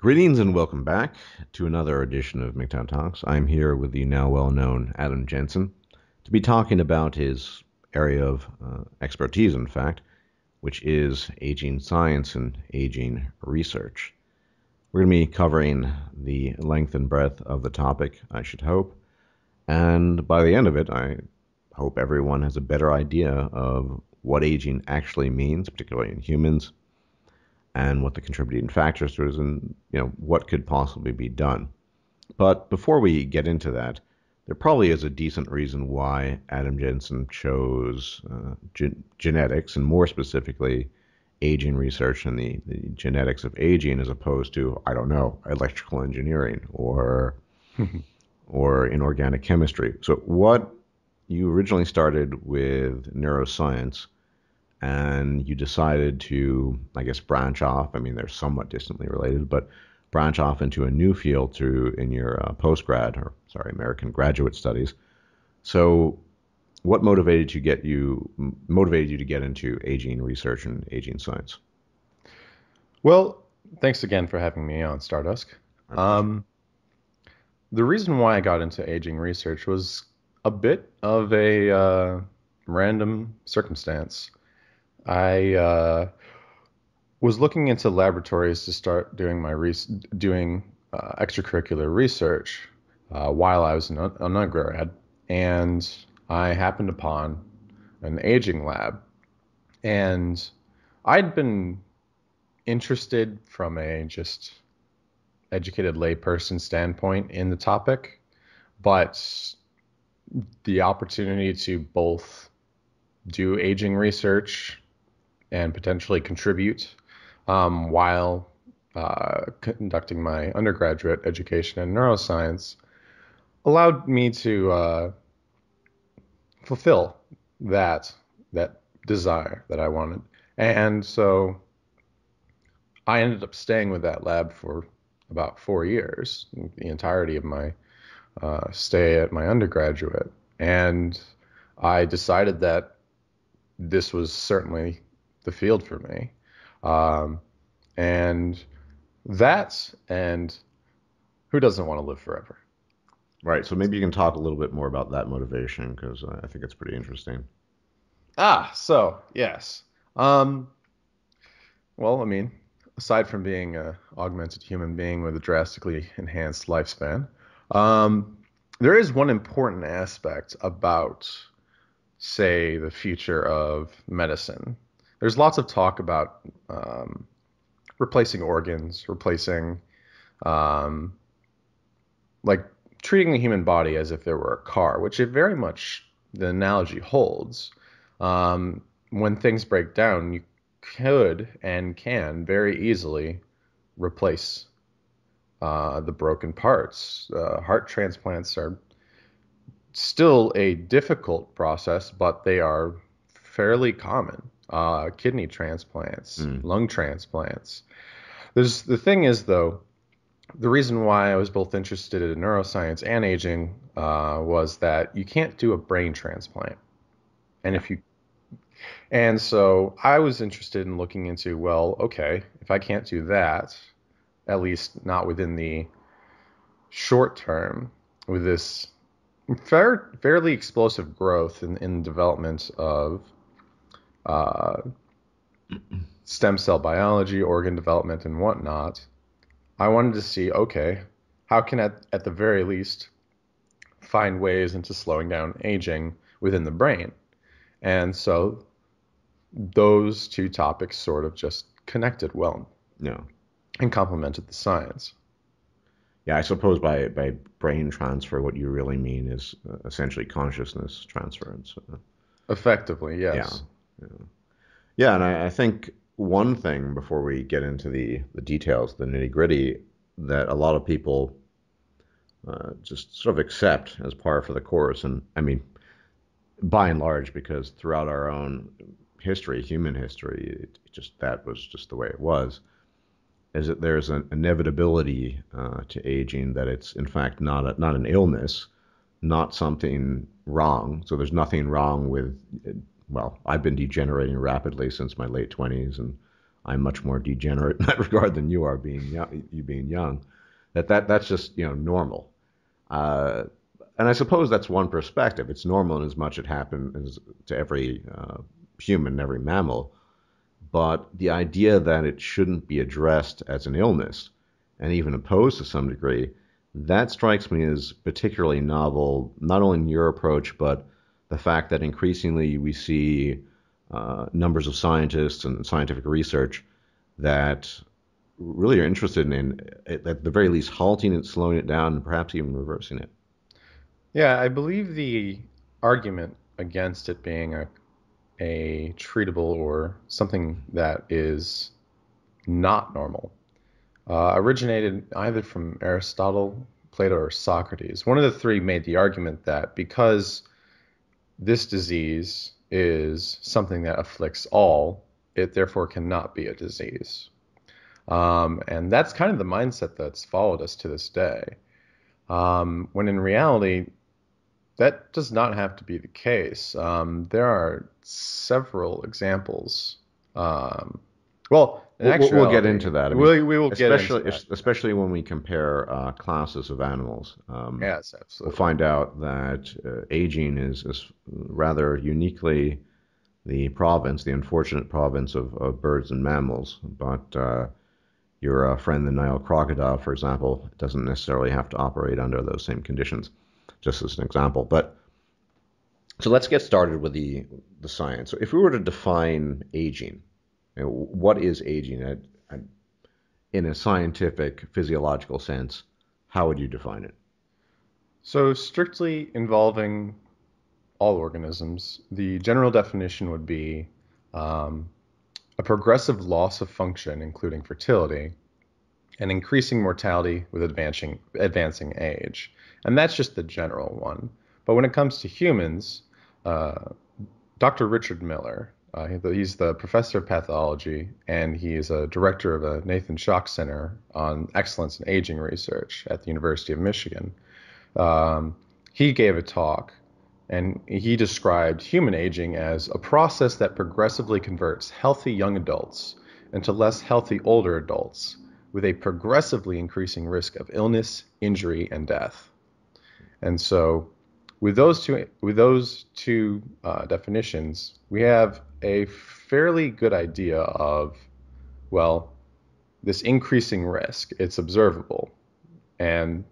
Greetings and welcome back to another edition of MGTOW Talks. I'm here with the now well known Adam Jensen to be talking about his area of uh, expertise, in fact, which is aging science and aging research. We're going to be covering the length and breadth of the topic, I should hope. And by the end of it, I hope everyone has a better idea of what aging actually means, particularly in humans, and what the contributing factors is, and you know what could possibly be done. But before we get into that, there probably is a decent reason why Adam Jensen chose uh, gen- genetics, and more specifically, aging research and the, the genetics of aging, as opposed to I don't know electrical engineering or or inorganic chemistry. So what you originally started with neuroscience and you decided to, I guess, branch off. I mean, they're somewhat distantly related, but branch off into a new field through in your uh, postgrad or sorry, American graduate studies. So, what motivated you get you motivated you to get into aging research and aging science? Well, thanks again for having me on Stardusk. Um, the reason why I got into aging research was a bit of a uh, random circumstance. I uh, was looking into laboratories to start doing my re- doing uh, extracurricular research uh, while I was an, an undergrad, and I happened upon an aging lab, and I'd been interested from a just educated layperson standpoint in the topic, but the opportunity to both do aging research and potentially contribute um, while uh, conducting my undergraduate education in neuroscience allowed me to uh, fulfill that that desire that I wanted, and so I ended up staying with that lab for about four years, the entirety of my uh, stay at my undergraduate, and I decided that this was certainly the field for me. Um, and that, and who doesn't want to live forever? Right. So maybe you can talk a little bit more about that motivation because I think it's pretty interesting. Ah, so yes. Um, well, I mean, aside from being an augmented human being with a drastically enhanced lifespan, um, there is one important aspect about, say, the future of medicine there's lots of talk about um, replacing organs, replacing, um, like treating the human body as if there were a car, which it very much the analogy holds. Um, when things break down, you could and can very easily replace uh, the broken parts. Uh, heart transplants are still a difficult process, but they are fairly common uh, kidney transplants, mm. lung transplants. There's the thing is though, the reason why I was both interested in neuroscience and aging uh, was that you can't do a brain transplant, and if you and so I was interested in looking into well, okay, if I can't do that, at least not within the short term, with this fair, fairly explosive growth in, in development of uh, stem cell biology, organ development, and whatnot, I wanted to see okay, how can at, at the very least find ways into slowing down aging within the brain? And so those two topics sort of just connected well. Yeah. And complemented the science. Yeah, I suppose by, by brain transfer, what you really mean is uh, essentially consciousness transference. Effectively, yes. Yeah. Yeah, yeah and I, I think one thing before we get into the, the details, the nitty gritty, that a lot of people uh, just sort of accept as par for the course. And I mean, by and large, because throughout our own history, human history, it just that was just the way it was. Is that there's an inevitability uh, to aging that it's in fact not a, not an illness, not something wrong. So there's nothing wrong with well, I've been degenerating rapidly since my late 20s, and I'm much more degenerate in that regard than you are, being young, you being young. That that that's just you know normal. Uh, and I suppose that's one perspective. It's normal in as much it happens to every uh, human, every mammal. But the idea that it shouldn't be addressed as an illness, and even opposed to some degree, that strikes me as particularly novel, not only in your approach, but the fact that increasingly we see uh, numbers of scientists and scientific research that really are interested in, at the very least, halting it, slowing it down, and perhaps even reversing it. Yeah, I believe the argument against it being a a treatable or something that is not normal uh, originated either from Aristotle, Plato, or Socrates. One of the three made the argument that because this disease is something that afflicts all, it therefore cannot be a disease. Um, and that's kind of the mindset that's followed us to this day. Um, when in reality, that does not have to be the case. Um, there are several examples. Um, well, we'll, we'll, get into that. I mean, we, we will especially, get into that. especially when we compare uh, classes of animals. Um, yes, absolutely. We'll find out that uh, aging is, is rather uniquely the province, the unfortunate province of, of birds and mammals. But uh, your uh, friend the Nile crocodile, for example, doesn't necessarily have to operate under those same conditions. Just as an example, but so let's get started with the the science. So if we were to define aging, you know, what is aging at, at, in a scientific physiological sense? How would you define it? So strictly involving all organisms, the general definition would be um, a progressive loss of function, including fertility, and increasing mortality with advancing advancing age. And that's just the general one. But when it comes to humans, uh, Dr. Richard Miller. Uh, he's the professor of pathology, and he is a director of a Nathan Shock Center on Excellence in Aging Research at the University of Michigan. Um, he gave a talk, and he described human aging as a process that progressively converts healthy young adults into less healthy older adults with a progressively increasing risk of illness, injury, and death. And so with those two with those two uh, definitions, we have a fairly good idea of well, this increasing risk. It's observable, and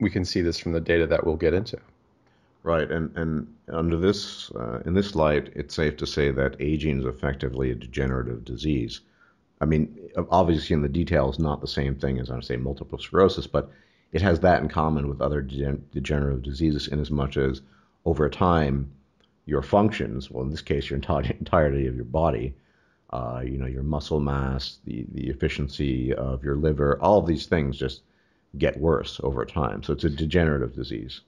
we can see this from the data that we'll get into. Right, and and under this uh, in this light, it's safe to say that aging is effectively a degenerative disease. I mean, obviously, in the details, not the same thing as I say multiple sclerosis, but it has that in common with other degenerative diseases in as much as over time your functions, well in this case your entirety of your body, uh, you know your muscle mass, the the efficiency of your liver, all of these things just get worse over time. So it's a degenerative disease.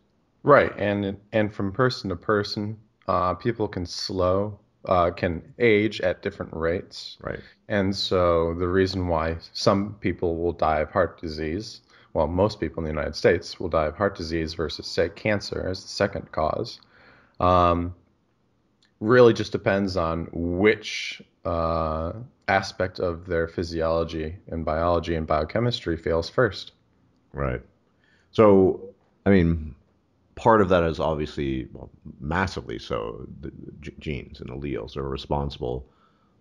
Right, and and from person to person, uh, people can slow, uh, can age at different rates. Right. And so the reason why some people will die of heart disease well, most people in the United States will die of heart disease versus, say, cancer as the second cause. Um, really just depends on which uh, aspect of their physiology and biology and biochemistry fails first. Right. So, I mean, part of that is obviously well, massively so the genes and alleles are responsible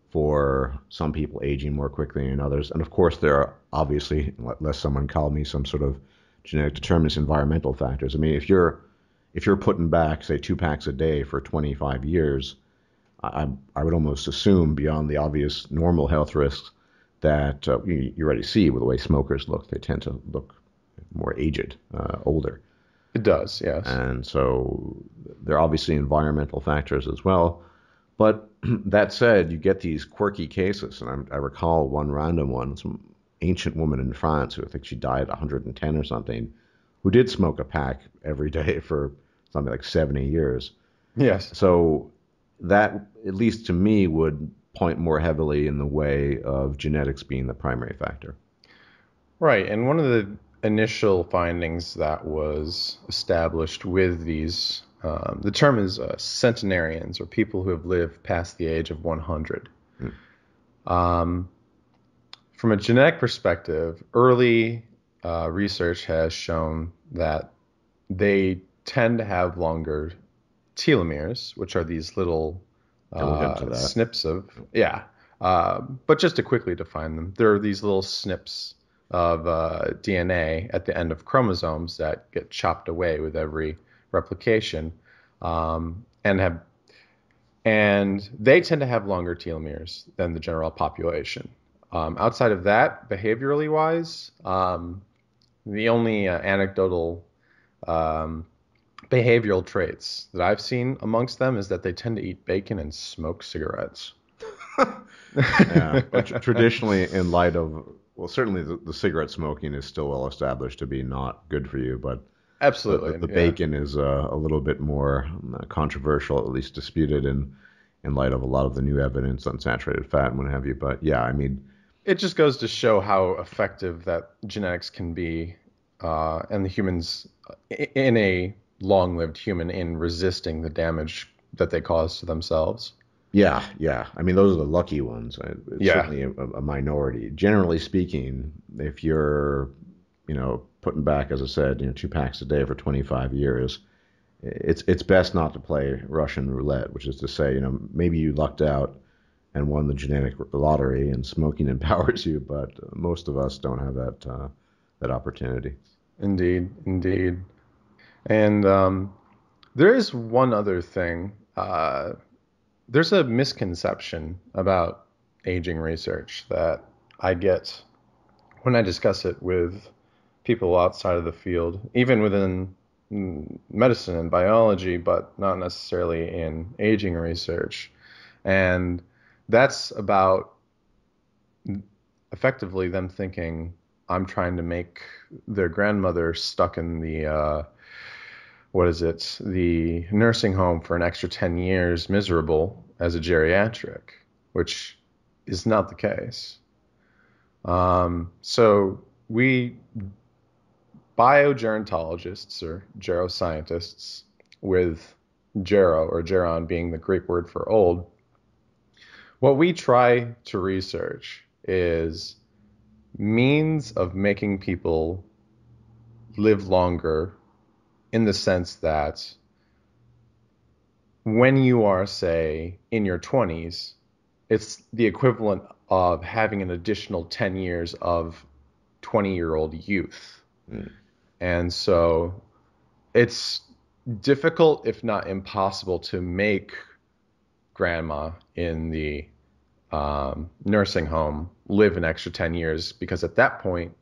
for some people aging more quickly than others. And of course, there are obviously, unless someone called me some sort of genetic determinants, environmental factors. I mean, if you're if you're putting back, say, two packs a day for 25 years, I, I would almost assume, beyond the obvious normal health risks, that uh, you, you, already see with the way smokers look. They tend to look more aged, uh, older. It does, yes. And so there are obviously environmental factors as well. But that said, you get these quirky cases, and I'm, i recall one random one, some ancient woman in France who I think she died at 110 or something, who did smoke a pack every day for something like 70 years. Yes. So that, at least to me, would point more heavily in the way of genetics being the primary factor. Right, and one of the initial findings that was established with these um, the term is uh, centenarians, or people who have lived past the age of 100. Hmm. Um, from a genetic perspective, early uh, research has shown that they tend to have longer telomeres, which are these little uh, snips of yeah. Uh, but just to quickly define them, there are these little snips of uh, DNA at the end of chromosomes that get chopped away with every replication, um, and have and they tend to have longer telomeres than the general population. Um, outside of that, behaviorally wise, um, the only uh, anecdotal um, behavioral traits that I've seen amongst them is that they tend to eat bacon and smoke cigarettes. yeah, traditionally, in light of well, certainly the, the, cigarette smoking is still well established to be not good for you, but absolutely the, the yeah. bacon is uh, a little bit more um, controversial, at least disputed in in light of a lot of the new evidence on saturated fat and what have you. But yeah, I mean, it just goes to show how effective that genetics can be, uh, and the humans in a long-lived human in resisting the damage that they cause to themselves. Yeah, yeah. I mean, those are the lucky ones. It's yeah. certainly a, a, minority. Generally speaking, if you're, you know, putting back, as I said, you know, two packs a day for 25 years, it's it's best not to play Russian roulette, which is to say, you know, maybe you lucked out and won the genetic lottery and smoking empowers you, but most of us don't have that uh, that opportunity. Indeed, indeed. And um, there is one other thing. Uh, there's a misconception about aging research that I get when I discuss it with people outside of the field, even within medicine and biology, but not necessarily in aging research. And that's about effectively them thinking, I'm trying to make their grandmother stuck in the uh, what is it, the nursing home for an extra 10 years miserable as a geriatric, which is not the case. Um, so we biogerontologists or geroscientists with gero or geron being the Greek word for old, what we try to research is means of making people live longer in the sense that when you are, say, in your 20s, it's the equivalent of having an additional 10 years of 20 year old youth. Mm. And so it's difficult, if not impossible, to make grandma in the um, nursing home live an extra 10 years because at that point,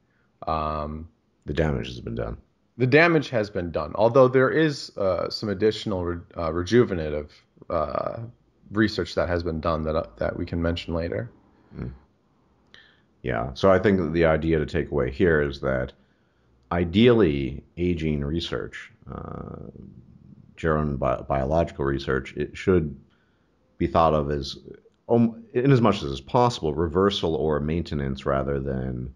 um, the damage has been done the damage has been done. Although there is uh, some additional re- uh, rejuvenative uh, research that has been done that uh, that we can mention later. Mm. Yeah. So I think the idea to take away here is that ideally, aging research, uh, geron bi- biological research, it should be thought of as, um, in as much as is possible, reversal or maintenance rather than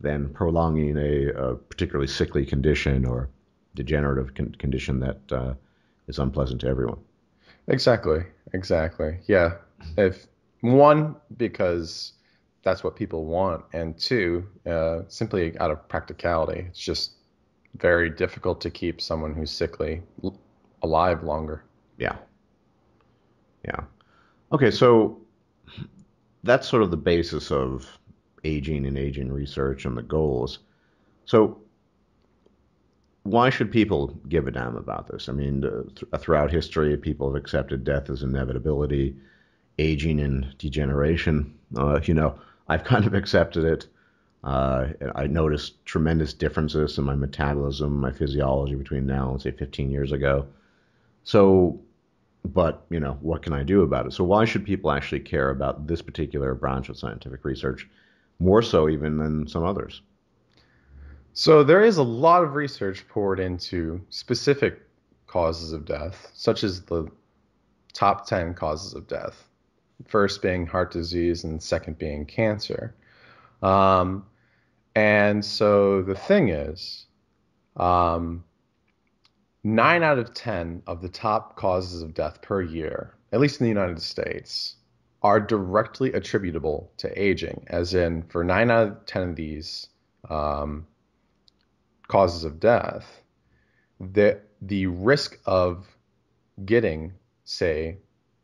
than prolonging a, a particularly sickly condition or degenerative con- condition that uh, is unpleasant to everyone. Exactly. Exactly. Yeah. If one because that's what people want, and two, uh, simply out of practicality, it's just very difficult to keep someone who's sickly alive longer. Yeah. Yeah. Okay, so that's sort of the basis of aging and aging research and the goals. So, why should people give a damn about this? I mean, th- throughout history, people have accepted death as inevitability, aging and degeneration. Uh, you know, I've kind of accepted it. Uh, I noticed tremendous differences in my metabolism, my physiology between now and say 15 years ago. So, but you know, what can I do about it? So, why should people actually care about this particular branch of scientific research? more so even than some others. So there is a lot of research poured into specific causes of death, such as the top 10 causes of death. First being heart disease and second being cancer. Um, and so the thing is, um, nine out of 10 of the top causes of death per year, at least in the United States, are directly attributable to aging, as in for nine out of ten of these um, causes of death, the the risk of getting, say,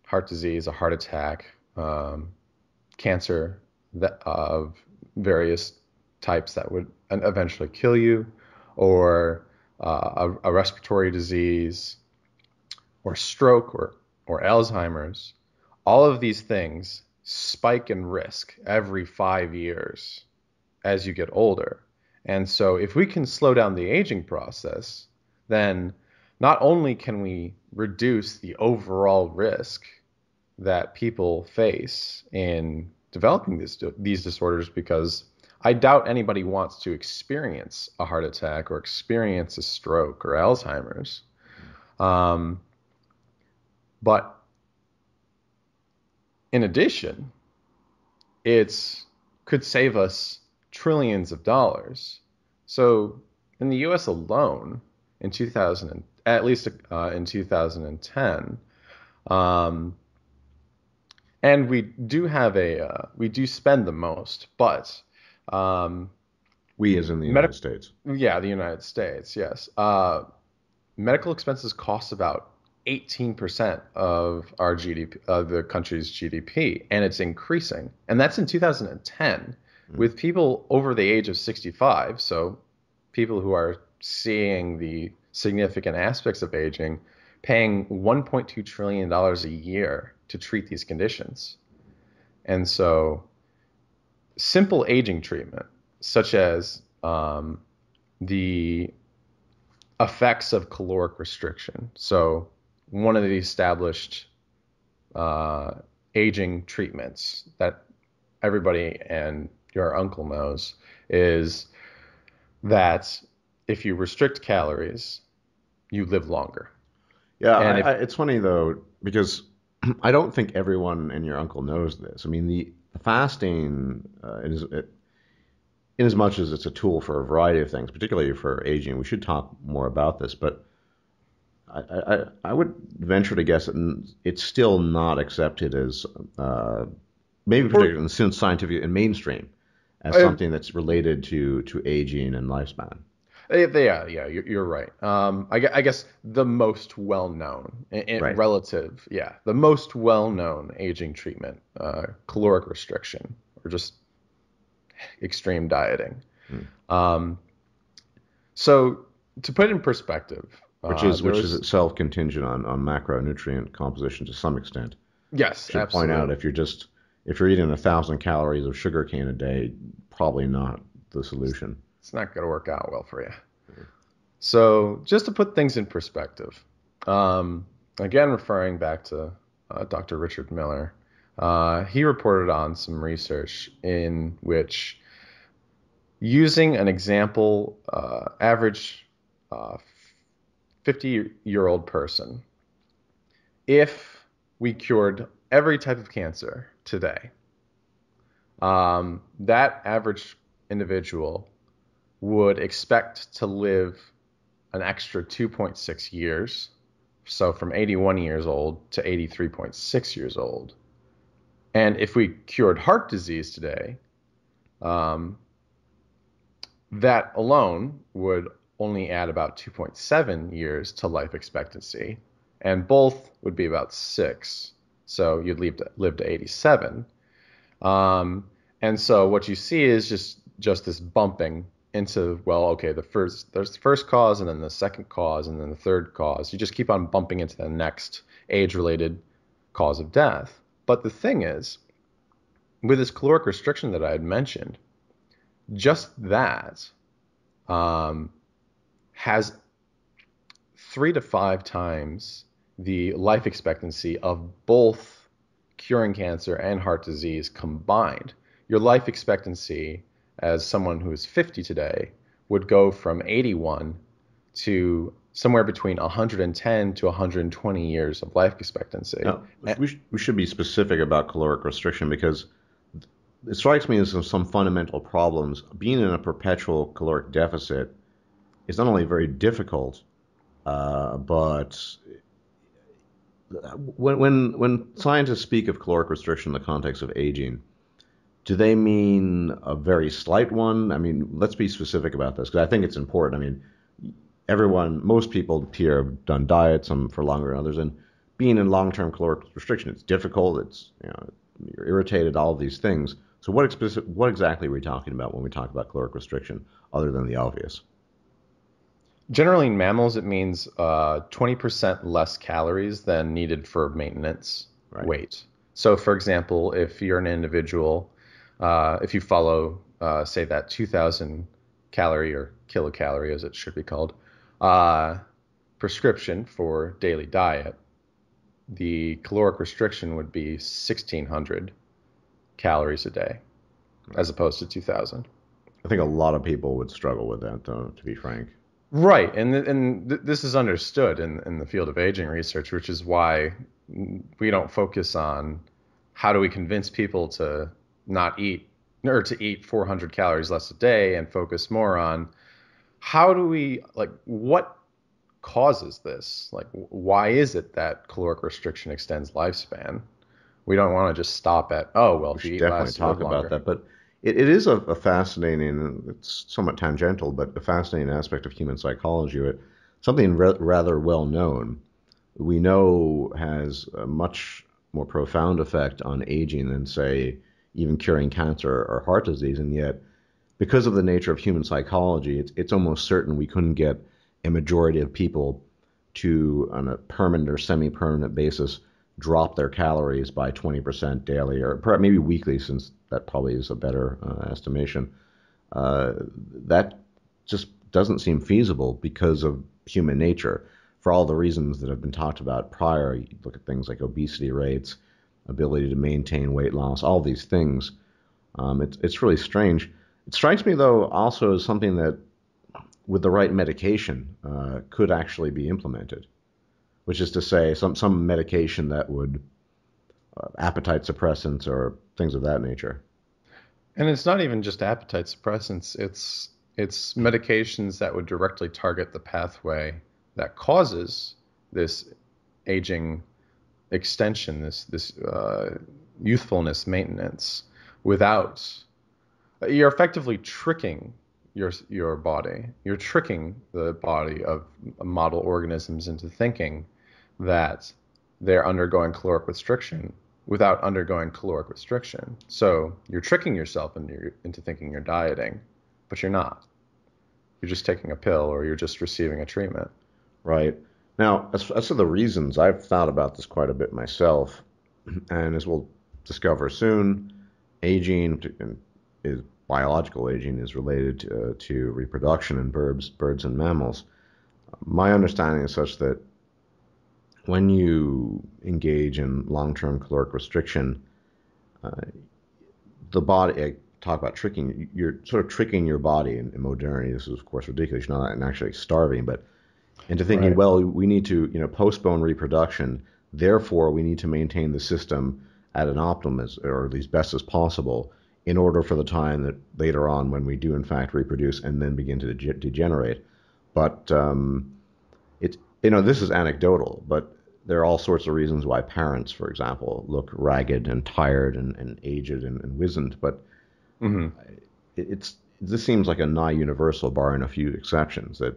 heart disease, a heart attack, um, cancer that, of various types that would eventually kill you, or uh, a, a, respiratory disease, or stroke, or, or Alzheimer's, all of these things spike in risk every five years as you get older. And so, if we can slow down the aging process, then not only can we reduce the overall risk that people face in developing this, these disorders, because I doubt anybody wants to experience a heart attack or experience a stroke or Alzheimer's. Um, but in addition, it could save us trillions of dollars. So in the U.S. alone, in 2000, at least uh, in 2010, um, and we do have a uh, we do spend the most, but um, we as in the United States. Yeah, the United States. Yes. Uh, medical expenses cost about 18% of our GDP, of the country's GDP, and it's increasing. And that's in 2010, mm-hmm. with people over the age of 65. So, people who are seeing the significant aspects of aging, paying 1.2 trillion dollars a year to treat these conditions. And so, simple aging treatment, such as um, the effects of caloric restriction. So, one of the established uh, aging treatments that everybody and your uncle knows is that if you restrict calories, you live longer. Yeah, I, if, I, it's funny though because I don't think everyone and your uncle knows this. I mean, the fasting uh, is, it, in as much as it's a tool for a variety of things, particularly for aging. We should talk more about this, but I, I, I would venture to guess that it's still not accepted as uh, maybe particularly in the scientific and mainstream as something that's related to to aging and lifespan. Yeah, yeah, you're, you're right. Um, I, I, guess the most well-known, right. relative, yeah, the most well-known aging treatment, uh, caloric restriction, or just extreme dieting. Hmm. Um, so to put it in perspective, which is uh, which is itself contingent on, on macronutrient composition to some extent. Yes, should absolutely. point out if you're just if you're eating a thousand calories of sugar cane a day, probably not the solution. It's not going to work out well for you. So just to put things in perspective, um, again referring back to uh, Dr. Richard Miller, uh, he reported on some research in which using an example uh, average uh, 50 year old person, if we cured every type of cancer today, um, that average individual would expect to live an extra 2.6 years. So from 81 years old to 83.6 years old. And if we cured heart disease today, um, that alone would only add about 2.7 years to life expectancy, and both would be about six. So you'd live to, live to 87. Um, and so what you see is just just this bumping into well, okay, the first there's the first cause, and then the second cause, and then the third cause. You just keep on bumping into the next age-related cause of death. But the thing is, with this caloric restriction that I had mentioned, just that um, has three to five times the life expectancy of both curing cancer and heart disease combined. Your life expectancy as someone who is 50 today would go from 81 to somewhere between 110 to 120 years of life expectancy. Now, we, sh- we should be specific about caloric restriction because it strikes me as some, some fundamental problems. Being in a perpetual caloric deficit is not only very difficult, uh, but when when when scientists speak of caloric restriction in the context of aging, do they mean a very slight one? I mean, let's be specific about this because I think it's important. I mean, everyone, most people here have done diets, some for longer than others, and being in long-term caloric restriction, it's difficult. It's you know, you're irritated, all of these things. So what, explicit, what exactly are we talking about when we talk about caloric restriction, other than the obvious? Generally, in mammals, it means uh, 20% less calories than needed for maintenance right. weight. So, for example, if you're an individual, uh, if you follow, uh, say, that 2,000 calorie or kilocalorie, as it should be called, uh, prescription for daily diet, the caloric restriction would be 1,600 calories a day, as opposed to 2,000. I think a lot of people would struggle with that, though, to be frank. Right, and and th- this is understood in in the field of aging research, which is why we don't focus on how do we convince people to not eat or to eat 400 calories less a day and focus more on how do we like what causes this like why is it that caloric restriction extends lifespan we don't want to just stop at oh well we should definitely talk about that but it, it is a, a, fascinating, it's somewhat tangential, but a fascinating aspect of human psychology. It, something re- rather well known, we know has a much more profound effect on aging than, say, even curing cancer or heart disease. And yet, because of the nature of human psychology, it's, it's almost certain we couldn't get a majority of people to, on a permanent or semi permanent basis, drop their calories by 20% daily or maybe weekly, since that probably is a better uh, estimation. Uh, that just doesn't seem feasible because of human nature. For all the reasons that have been talked about prior, you look at things like obesity rates, ability to maintain weight loss, all these things. Um, it's it's really strange. It strikes me though also as something that, with the right medication, uh, could actually be implemented which is to say some some medication that would uh, appetite suppressants or things of that nature. And it's not even just appetite suppressants; it's it's medications that would directly target the pathway that causes this aging extension, this this uh, youthfulness maintenance, without you're effectively tricking your your body. You're tricking the body of model organisms into thinking that they're undergoing caloric restriction without undergoing caloric restriction. So you're tricking yourself into, into thinking you're dieting, but you're not. You're just taking a pill or you're just receiving a treatment. Right. Now, as, as for the reasons, I've thought about this quite a bit myself. And as we'll discover soon, aging is biological aging is related to, uh, to reproduction in birds, birds and mammals. My understanding is such that when you engage in long-term caloric restriction, uh, the body. I talk about tricking. You're sort of tricking your body in, in, modernity. This is of course ridiculous. You're not actually starving, but into thinking, right. well, we need to you know postpone reproduction. Therefore, we need to maintain the system at an optimum, as, or at least best as possible, in order for the time that later on, when we do in fact reproduce and then begin to de- degenerate. But um, it, you know, this is anecdotal, but there are all sorts of reasons why parents, for example, look ragged and tired and, and aged and, and wizened, but mm-hmm. it, it's this seems like a nigh universal, barring a few exceptions. That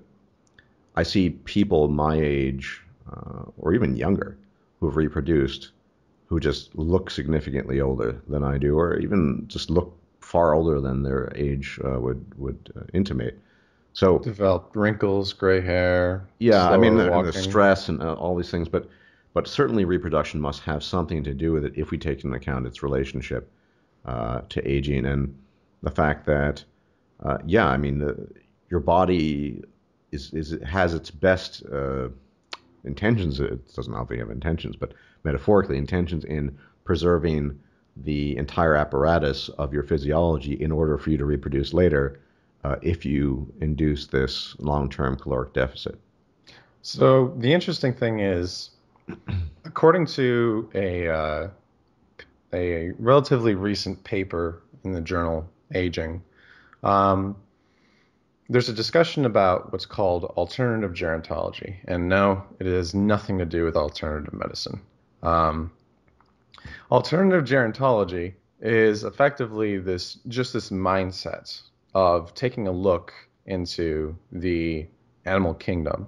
I see people my age uh, or even younger who have reproduced who just look significantly older than I do, or even just look far older than their age uh, would would uh, intimate. So developed wrinkles, gray hair. Yeah, I mean the, the, stress and uh, all these things, but but certainly reproduction must have something to do with it if we take into account its relationship uh, to aging and the fact that, uh, yeah, I mean, the, your body is, is has its best uh, intentions. It doesn't obviously have intentions, but metaphorically, intentions in preserving the entire apparatus of your physiology in order for you to reproduce later uh, if you induce this long term caloric deficit. So the interesting thing is according to a uh, a relatively recent paper in the journal Aging, um, there's a discussion about what's called alternative gerontology, and no, it has nothing to do with alternative medicine. Um, alternative gerontology is effectively this just this mindset of taking a look into the animal kingdom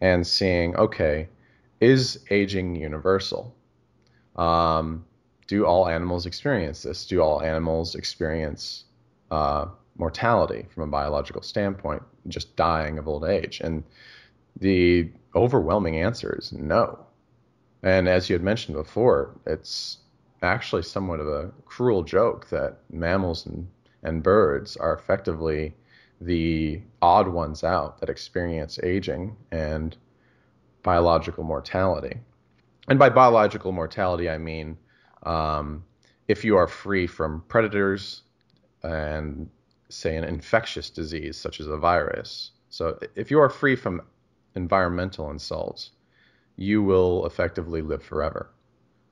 and seeing, okay, is aging universal? Um, do all animals experience this? Do all animals experience uh, mortality from a biological standpoint, just dying of old age? And the overwhelming answer is no. And as you had mentioned before, it's actually somewhat of a cruel joke that mammals and, and birds are effectively the odd ones out that experience aging and biological mortality. And by biological mortality, I mean um, if you are free from predators and, say, an infectious disease such as a virus. So if you are free from environmental insults, you will effectively live forever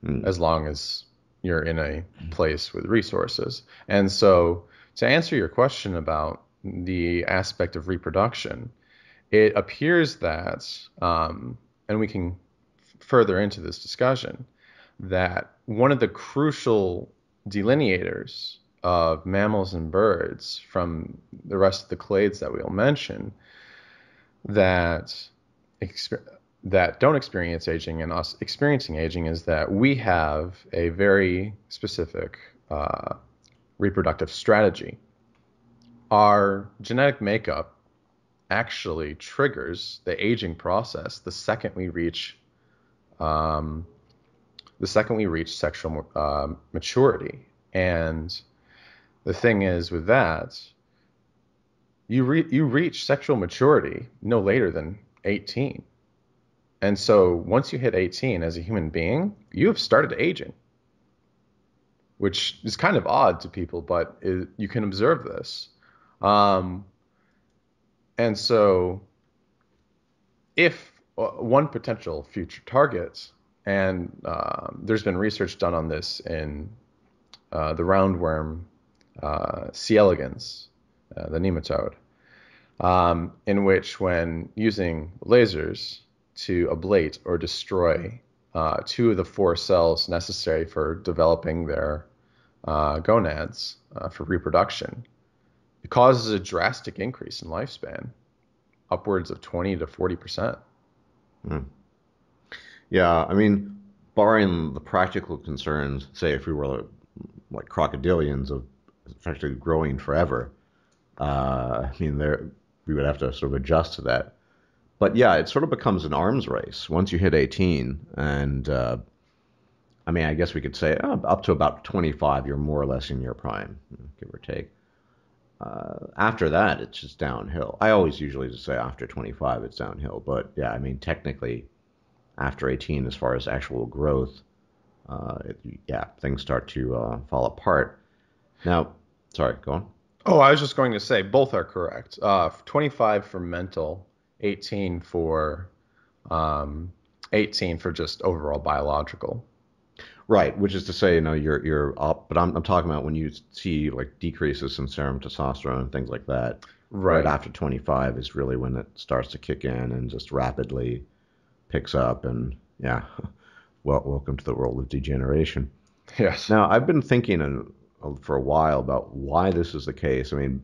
mm. as long as you're in a place with resources. And so, to answer your question about the aspect of reproduction, it appears that, um, and we can further into this discussion, that one of the crucial delineators of mammals and birds from the rest of the clades that we'll mention that that don't experience aging and us experiencing aging is that we have a very specific uh, reproductive strategy. Our genetic makeup actually triggers the aging process the second we reach um, the second we reach sexual uh, maturity. And the thing is with that, you re- you reach sexual maturity no later than 18 and so once you hit 18 as a human being, you have started aging, which is kind of odd to people, but it, you can observe this. Um, and so if uh, one potential future target, and uh, there's been research done on this in uh, the roundworm uh, C. elegans, uh, the nematode, um, in which when using lasers, to ablate or destroy uh, two of the four cells necessary for developing their uh, gonads uh, for reproduction. It causes a drastic increase in lifespan, upwards of 20 to 40 percent. Hmm. Yeah, I mean, barring the practical concerns, say if we were like crocodilians of effectively growing forever, uh, I mean, there we would have to sort of adjust to that but yeah, it sort of becomes an arms race once you hit 18, and uh, I mean, I guess we could say uh, up to about 25, you're more or less in your prime, give or take. Uh, after that, it's just downhill. I always usually just say after 25, it's downhill, but yeah, I mean, technically, after 18, as far as actual growth, uh, it, yeah, things start to uh, fall apart. Now, sorry, go on. Oh, I was just going to say both are correct. Uh, 25 for mental 18 for um, 18 for just overall biological. Right, which is to say, you know, you're you're up, but I'm I'm talking about when you see like decreases in serum testosterone and things like that. Right. right after 25 is really when it starts to kick in and just rapidly picks up, and yeah, well, welcome to the world of degeneration. Yes. Now I've been thinking for a while about why this is the case. I mean,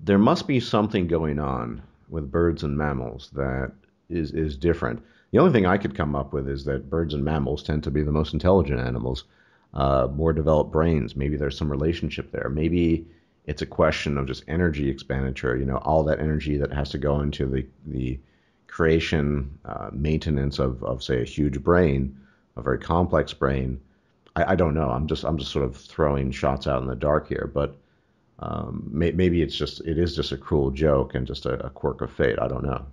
there must be something going on with birds and mammals that is is different. The only thing I could come up with is that birds and mammals tend to be the most intelligent animals, uh, more developed brains. Maybe there's some relationship there. Maybe it's a question of just energy expenditure. You know, all that energy that has to go into the the creation, uh, maintenance of, of say a huge brain, a very complex brain. I, I don't know. I'm just I'm just sort of throwing shots out in the dark here, but um, may, maybe it's just it is just a cruel joke and just a, a quirk of fate. I don't know.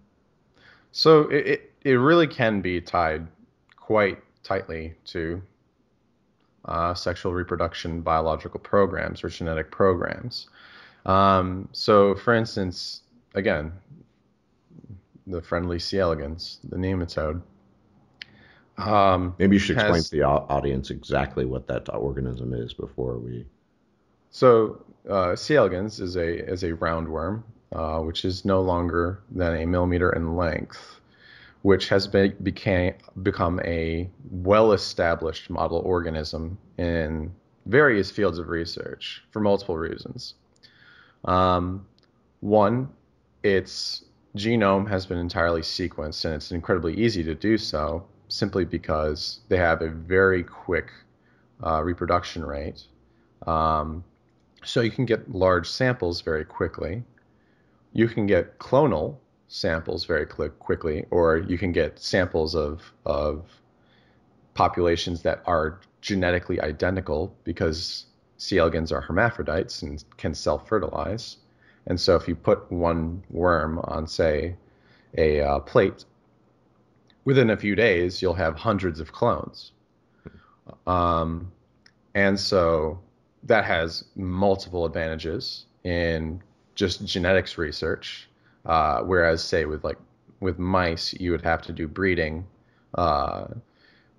So it, it, it really can be tied quite tightly to uh, sexual reproduction biological programs or genetic programs. Um, so, for instance, again, the friendly C. elegans, the nematode. Um, Maybe you should has, explain to the audience exactly what that organism is before we So uh, C. elegans is a is a roundworm, uh, which is no longer than a millimeter in length, which has been, became become a well-established model organism in various fields of research for multiple reasons. Um, one, its genome has been entirely sequenced, and it's incredibly easy to do so simply because they have a very quick uh, reproduction rate. Um, so you can get large samples very quickly. You can get clonal samples very quickly, or you can get samples of, of populations that are genetically identical because C. elegans are hermaphrodites and can self fertilize. And so if you put one worm on, say, a uh, plate, within a few days, you'll have hundreds of clones. Um, and so that has multiple advantages in just genetics research. Uh, whereas, say, with like with mice, you would have to do breeding uh,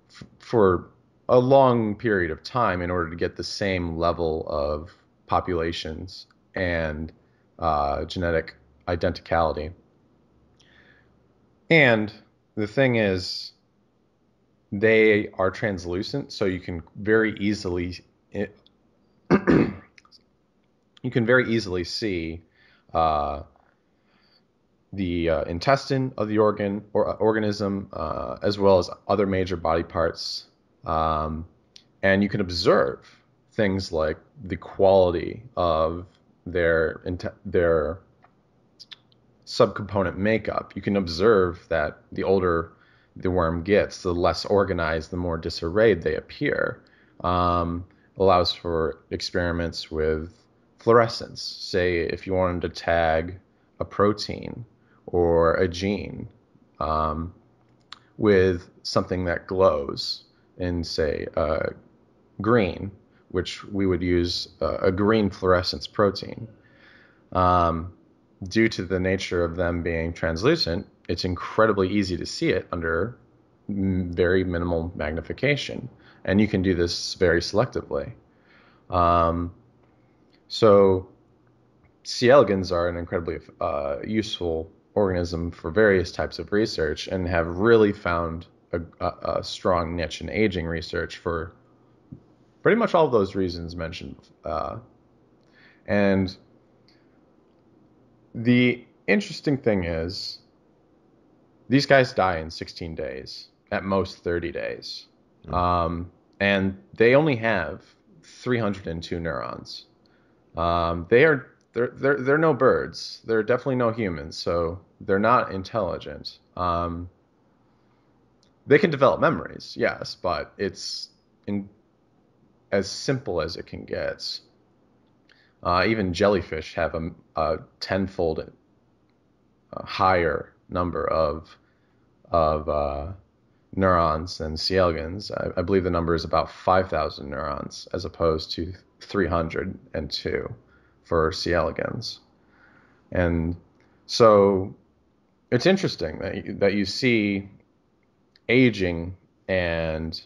f- for a long period of time in order to get the same level of populations and uh, genetic identicality. And the thing is, they are translucent, so you can very easily you can very easily see uh, the uh, intestine of the organ or uh, organism, uh, as well as other major body parts, um, and you can observe things like the quality of their their subcomponent makeup. You can observe that the older the worm gets, the less organized, the more disarrayed they appear. Um, allows for experiments with fluorescence. Say, if you wanted to tag a protein or a gene um, with something that glows in, say, uh, green, which we would use uh, a green fluorescence protein. Um, due to the nature of them being translucent, it's incredibly easy to see it under very minimal magnification. And you can do this very selectively. Um, so, C. elegans are an incredibly uh, useful organism for various types of research and have really found a, a, strong niche in aging research for pretty much all of those reasons mentioned. Uh, and the interesting thing is, these guys die in 16 days, at most 30 days. Mm-hmm. Um, and they only have 302 neurons. Um, they are they're, they're they're no birds. They're definitely no humans, so they're not intelligent. Um, they can develop memories, yes, but it's in, as simple as it can get. Uh, even jellyfish have a, a tenfold uh, higher number of of uh, neurons than elegans. I, I, believe the number is about 5,000 neurons as opposed to 302 for C. elegans. And so it's interesting that you, that you see aging and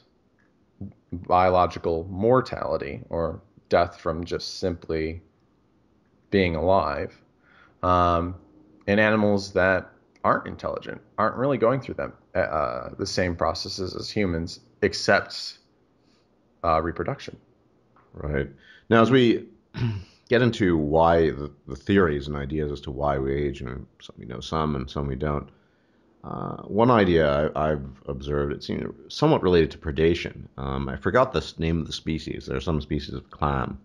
biological mortality or death from just simply being alive um, in animals that aren't intelligent, aren't really going through them uh, the same processes as humans, except uh, reproduction. Right. Now, as we get into why the, the, theories and ideas as to why we age, and some we know some and some we don't. Uh, one idea I, have observed, it seems somewhat related to predation. Um, I forgot the name of the species. There are some species of clam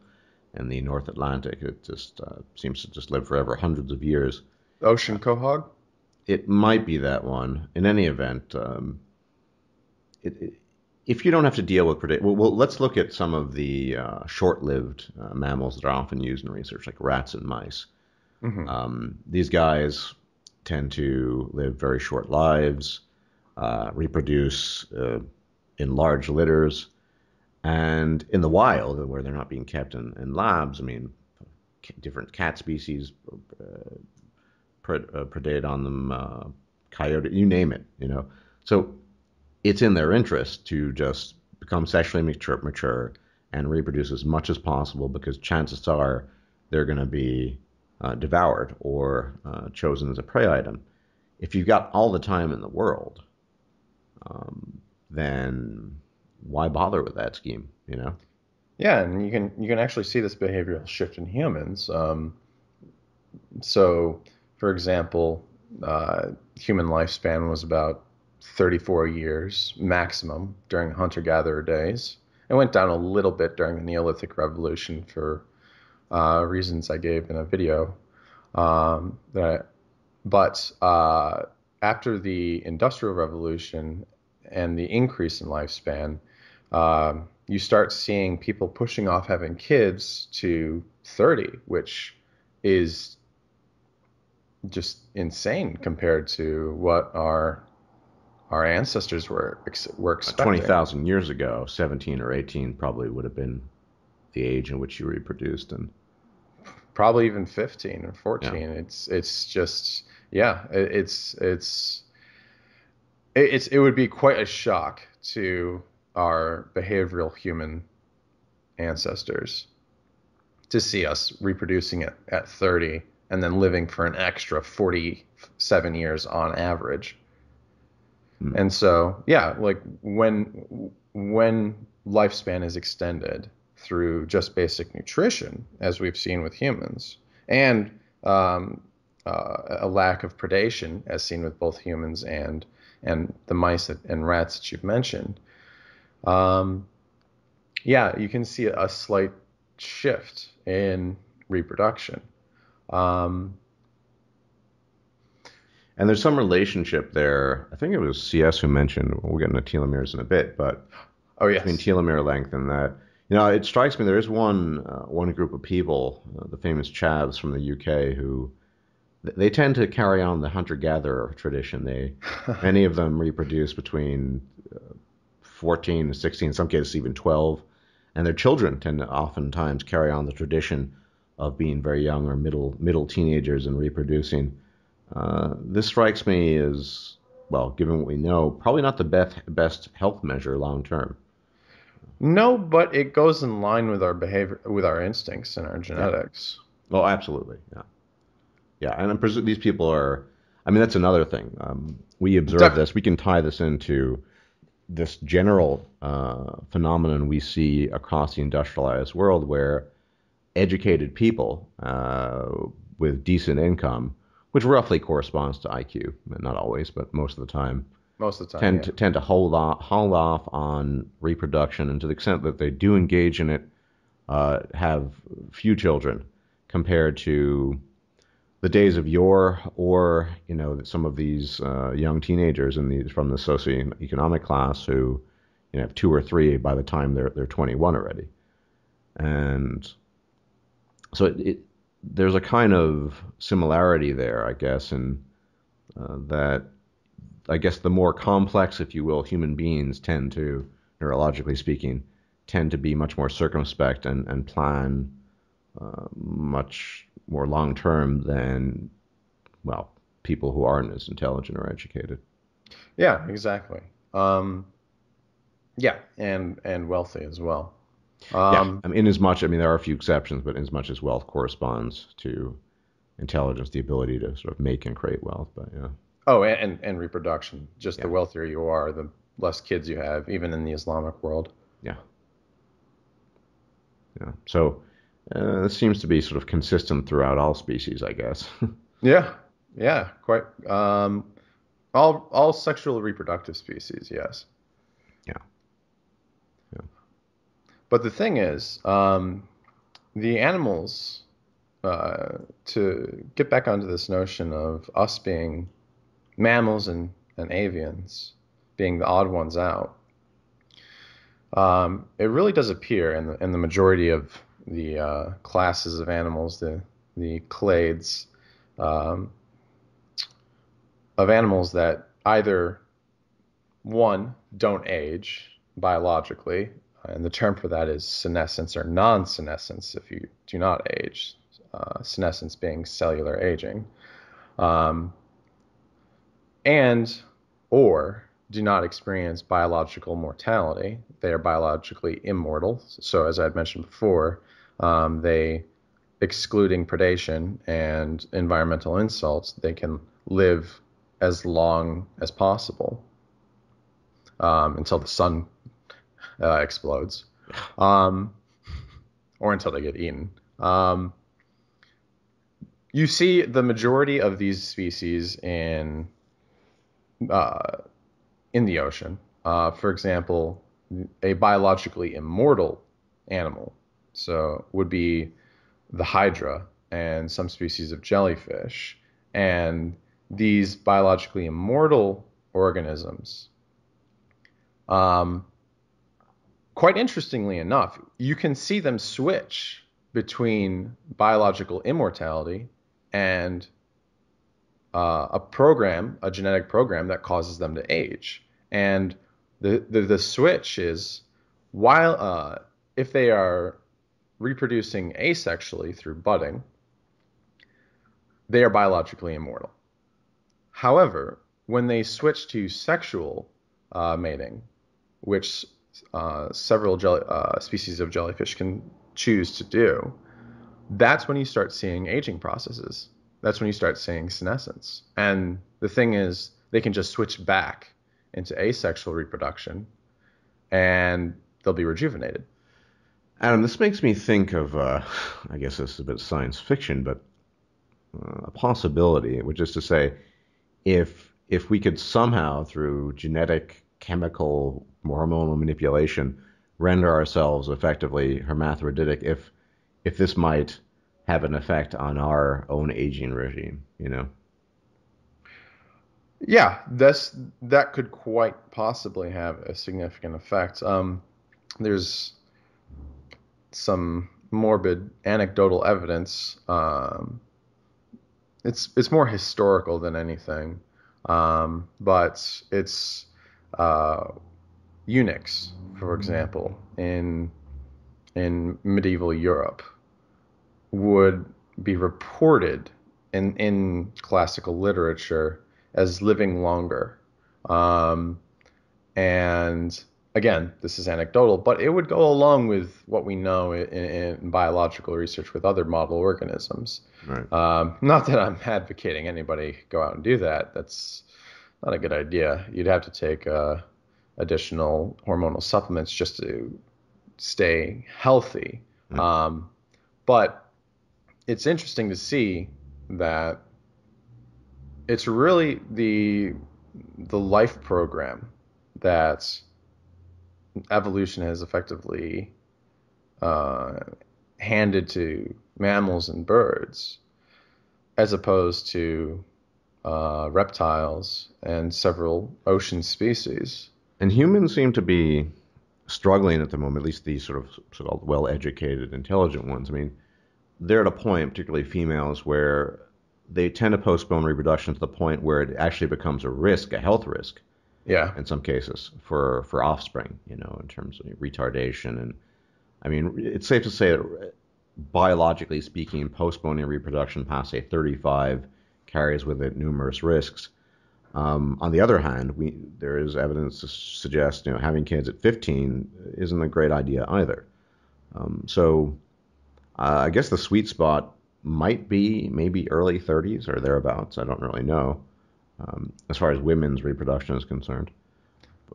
in the North Atlantic. It just uh, seems to just live forever, hundreds of years. Ocean quahog? It might be that one. In any event, um, it, it, if you don't have to deal with predation, well, well, let's look at some of the uh, short-lived uh, mammals that are often used in research, like rats and mice. Mm-hmm. Um, these guys tend to live very short lives, uh, reproduce uh, in large litters, and in the wild, where they're not being kept in, in labs, I mean, different cat species uh, uh, predate on them, uh, coyote, you name it, you know. So it's in their interest to just become sexually mature, mature and reproduce as much as possible because chances are they're going to be uh, devoured or uh, chosen as a prey item. If you've got all the time in the world, um, then why bother with that scheme? You know? Yeah, and you can you can actually see this behavioral shift in humans. Um, so, for example, uh, human lifespan was about 34 years maximum during hunter-gatherer days. It went down a little bit during the Neolithic Revolution for uh, reasons I gave in a video. Um, that, but uh, after the Industrial Revolution and the increase in lifespan, um, you start seeing people pushing off having kids to 30, which is just insane compared to what our our ancestors were were expecting. Twenty thousand years ago, seventeen or eighteen probably would have been the age in which you reproduced, and probably even fifteen or fourteen. Yeah. It's it's just yeah, it, it's it's it, it's it would be quite a shock to our behavioral human ancestors to see us reproducing it at 30 and then living for an extra 47 years on average. Mm. And so, yeah, like when when lifespan is extended through just basic nutrition, as we've seen with humans, and um, uh, a lack of predation, as seen with both humans and and the mice and rats that you've mentioned, um, yeah, you can see a slight shift in reproduction. Um, and there's some relationship there. I think it was CS who mentioned. We'll get into telomeres in a bit, but oh yes, between telomere length and that, you know, it strikes me there is one uh, one group of people, uh, the famous chavs from the UK, who they tend to carry on the hunter-gatherer tradition. They many of them reproduce between uh, 14 to 16, in some cases even 12, and their children tend to oftentimes carry on the tradition of being very young or middle middle teenagers and reproducing. Uh, this strikes me as well, given what we know, probably not the best best health measure long term. No, but it goes in line with our behavior, with our instincts and our genetics. Yeah. Oh, absolutely, yeah, yeah. And I'm presu- these people are. I mean, that's another thing. Um, we observe Def- this. We can tie this into this general uh, phenomenon we see across the industrialized world, where educated people uh, with decent income, which roughly corresponds to IQ, not always, but most of the time, most of the time, tend yeah. to tend to hold off, hold off on reproduction, and to the extent that they do engage in it, uh, have few children compared to the days of yore, or you know some of these uh, young teenagers in these from the socioeconomic class who you know have two or three by the time they're they're 21 already, and so it, it, there's a kind of similarity there, I guess, in uh, that I guess the more complex, if you will, human beings tend to, neurologically speaking, tend to be much more circumspect and, and plan uh, much more long term than, well, people who aren't as intelligent or educated. Yeah, exactly. Um, yeah, and and wealthy as well. Um, yeah, I mean, in as much, I mean, there are a few exceptions, but in as much as wealth corresponds to intelligence, the ability to sort of make and create wealth, but yeah. Oh, and and reproduction. Just yeah. the wealthier you are, the less kids you have, even in the Islamic world. Yeah. Yeah. So uh, this seems to be sort of consistent throughout all species, I guess. yeah. Yeah. Quite. Um, all all sexual reproductive species, yes. Yeah. But the thing is, um, the animals, uh, to get back onto this notion of us being mammals and, and avians, being the odd ones out, um, it really does appear in the, in the majority of the uh, classes of animals, the, the clades, um, of animals that either, one, don't age biologically, and the term for that is senescence or non-senescence if you do not age. Uh, senescence being cellular aging, um, and or do not experience biological mortality. They are biologically immortal. So, as I had mentioned before, um, they, excluding predation and environmental insults, they can live as long as possible um, until the sun uh, explodes, um, or until they get eaten. Um, you see the majority of these species in uh, in the ocean. Uh, for example, a biologically immortal animal, so would be the hydra and some species of jellyfish, and these biologically immortal organisms. Um, quite interestingly enough, you can see them switch between biological immortality and uh, a program, a genetic program that causes them to age. And the the, the switch is while uh, if they are reproducing asexually through budding, they are biologically immortal. However, when they switch to sexual uh, mating, which uh, several jelly, uh, species of jellyfish can choose to do, that's when you start seeing aging processes. That's when you start seeing senescence. And the thing is, they can just switch back into asexual reproduction and they'll be rejuvenated. Adam, this makes me think of, uh, I guess this is a bit science fiction, but uh, a possibility, which is to say, if if we could somehow, through genetic, chemical, hormonal manipulation, render ourselves effectively hermaphroditic, if if this might have an effect on our own aging regime, you know. Yeah, that's that could quite possibly have a significant effect. Um, there's some morbid anecdotal evidence. Um, it's it's more historical than anything, um, but it's uh, eunuchs, for example, in in medieval Europe would be reported in in classical literature as living longer. Um, and again, this is anecdotal, but it would go along with what we know in, in biological research with other model organisms. Right. Um, not that I'm advocating anybody go out and do that. That's not a good idea. You'd have to take uh, additional hormonal supplements just to stay healthy. Mm. Um, but it's interesting to see that it's really the the life program that evolution has effectively uh, handed to mammals and birds, as opposed to uh, reptiles and several ocean species. And humans seem to be struggling at the moment, at least these sort of sort of well-educated, intelligent ones. I mean, they're at a point, particularly females, where they tend to postpone reproduction to the point where it actually becomes a risk, a health risk. Yeah. In some cases, for for offspring, you know, in terms of retardation, and I mean, it's safe to say that biologically speaking, postponing reproduction past say 35 carries with it numerous risks. Um, on the other hand, we there is evidence to suggest you know having kids at 15 isn't a great idea either. Um, so uh, I guess the sweet spot might be maybe early 30s or thereabouts. I don't really know um, as far as women's reproduction is concerned.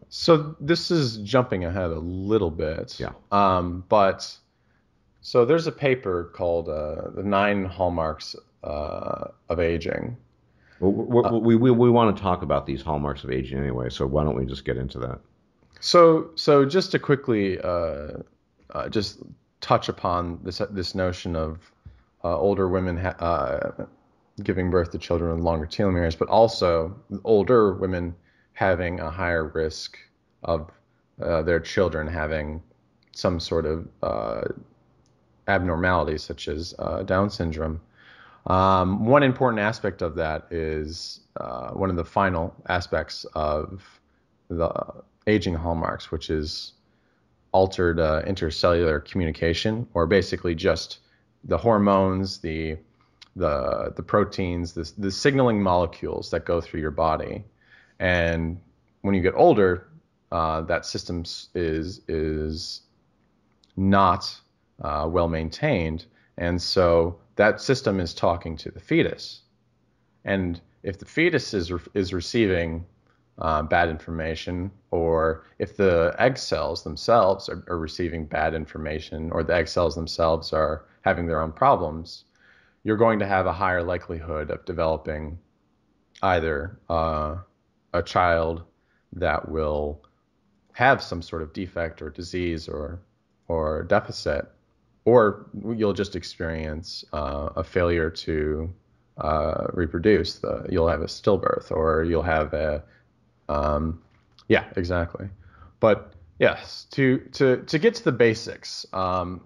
So this is jumping ahead a little bit. Yeah. Um, but so there's a paper called uh, "The Nine Hallmarks uh, of Aging." Well, uh, we, we, we want to talk about these hallmarks of aging anyway, so why don't we just get into that? So so just to quickly uh, uh, just touch upon this this notion of uh, older women ha- uh, giving birth to children with longer telomeres, but also older women having a higher risk of uh, their children having some sort of uh, abnormality, such as uh, Down syndrome. Um, one important aspect of that is uh, one of the final aspects of the aging hallmarks, which is altered uh, intercellular communication, or basically just the hormones, the the the proteins, the the signaling molecules that go through your body, and when you get older, uh, that system is is not uh, well maintained, and so that system is talking to the fetus, and if the fetus is re- is receiving uh, bad information, or if the egg cells themselves are, are, receiving bad information, or the egg cells themselves are having their own problems, you're going to have a higher likelihood of developing either uh, a child that will have some sort of defect or disease or or deficit, or you'll just experience uh, a failure to uh, reproduce. The, you'll have a stillbirth, or you'll have a um, yeah, exactly. But yes, to to to get to the basics um,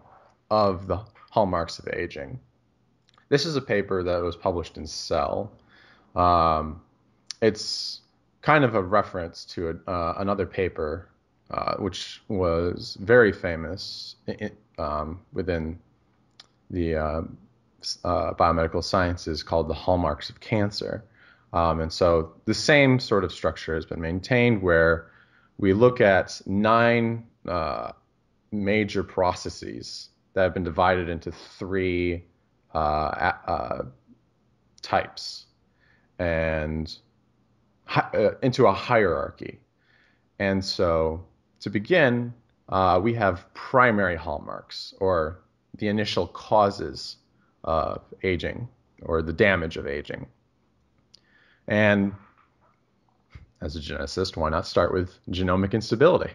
of the hallmarks of aging. This is a paper that was published in Cell. Um, it's kind of a reference to a, uh, another paper uh, which was very famous in, um, within the uh, uh, biomedical sciences called the hallmarks of cancer. Um, and so the same sort of structure has been maintained where we look at nine uh, major processes that have been divided into three uh, uh, types and hi- into a hierarchy. And so to begin, uh, we have primary hallmarks or the initial causes of aging or the damage of aging. And as a geneticist, why not start with genomic instability?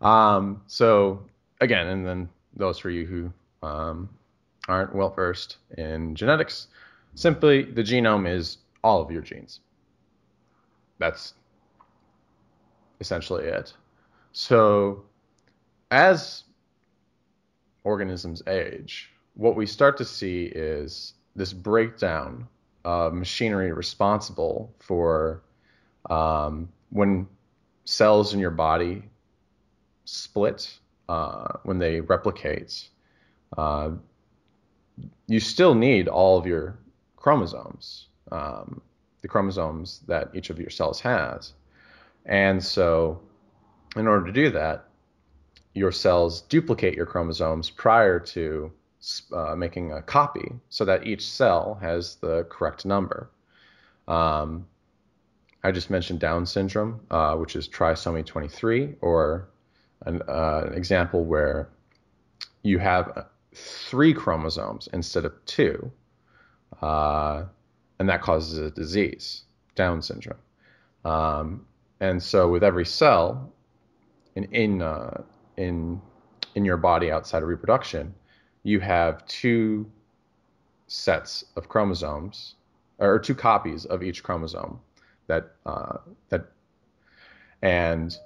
Um, so again, and then those for you who um, aren't well versed in genetics, simply the genome is all of your genes. That's essentially it. So as organisms age, what we start to see is this breakdown uh, machinery responsible for um, when cells in your body split, uh, when they replicate. Uh, you still need all of your chromosomes, um, the chromosomes that each of your cells has. And so, in order to do that, your cells duplicate your chromosomes prior to uh, making a copy so that each cell has the correct number. Um, I just mentioned Down syndrome, uh, which is trisomy 23, or an, uh, an, example where you have three chromosomes instead of two, uh, and that causes a disease, Down syndrome. Um, and so, with every cell in in uh, in in your body outside of reproduction, you have two sets of chromosomes or two copies of each chromosome that uh, that and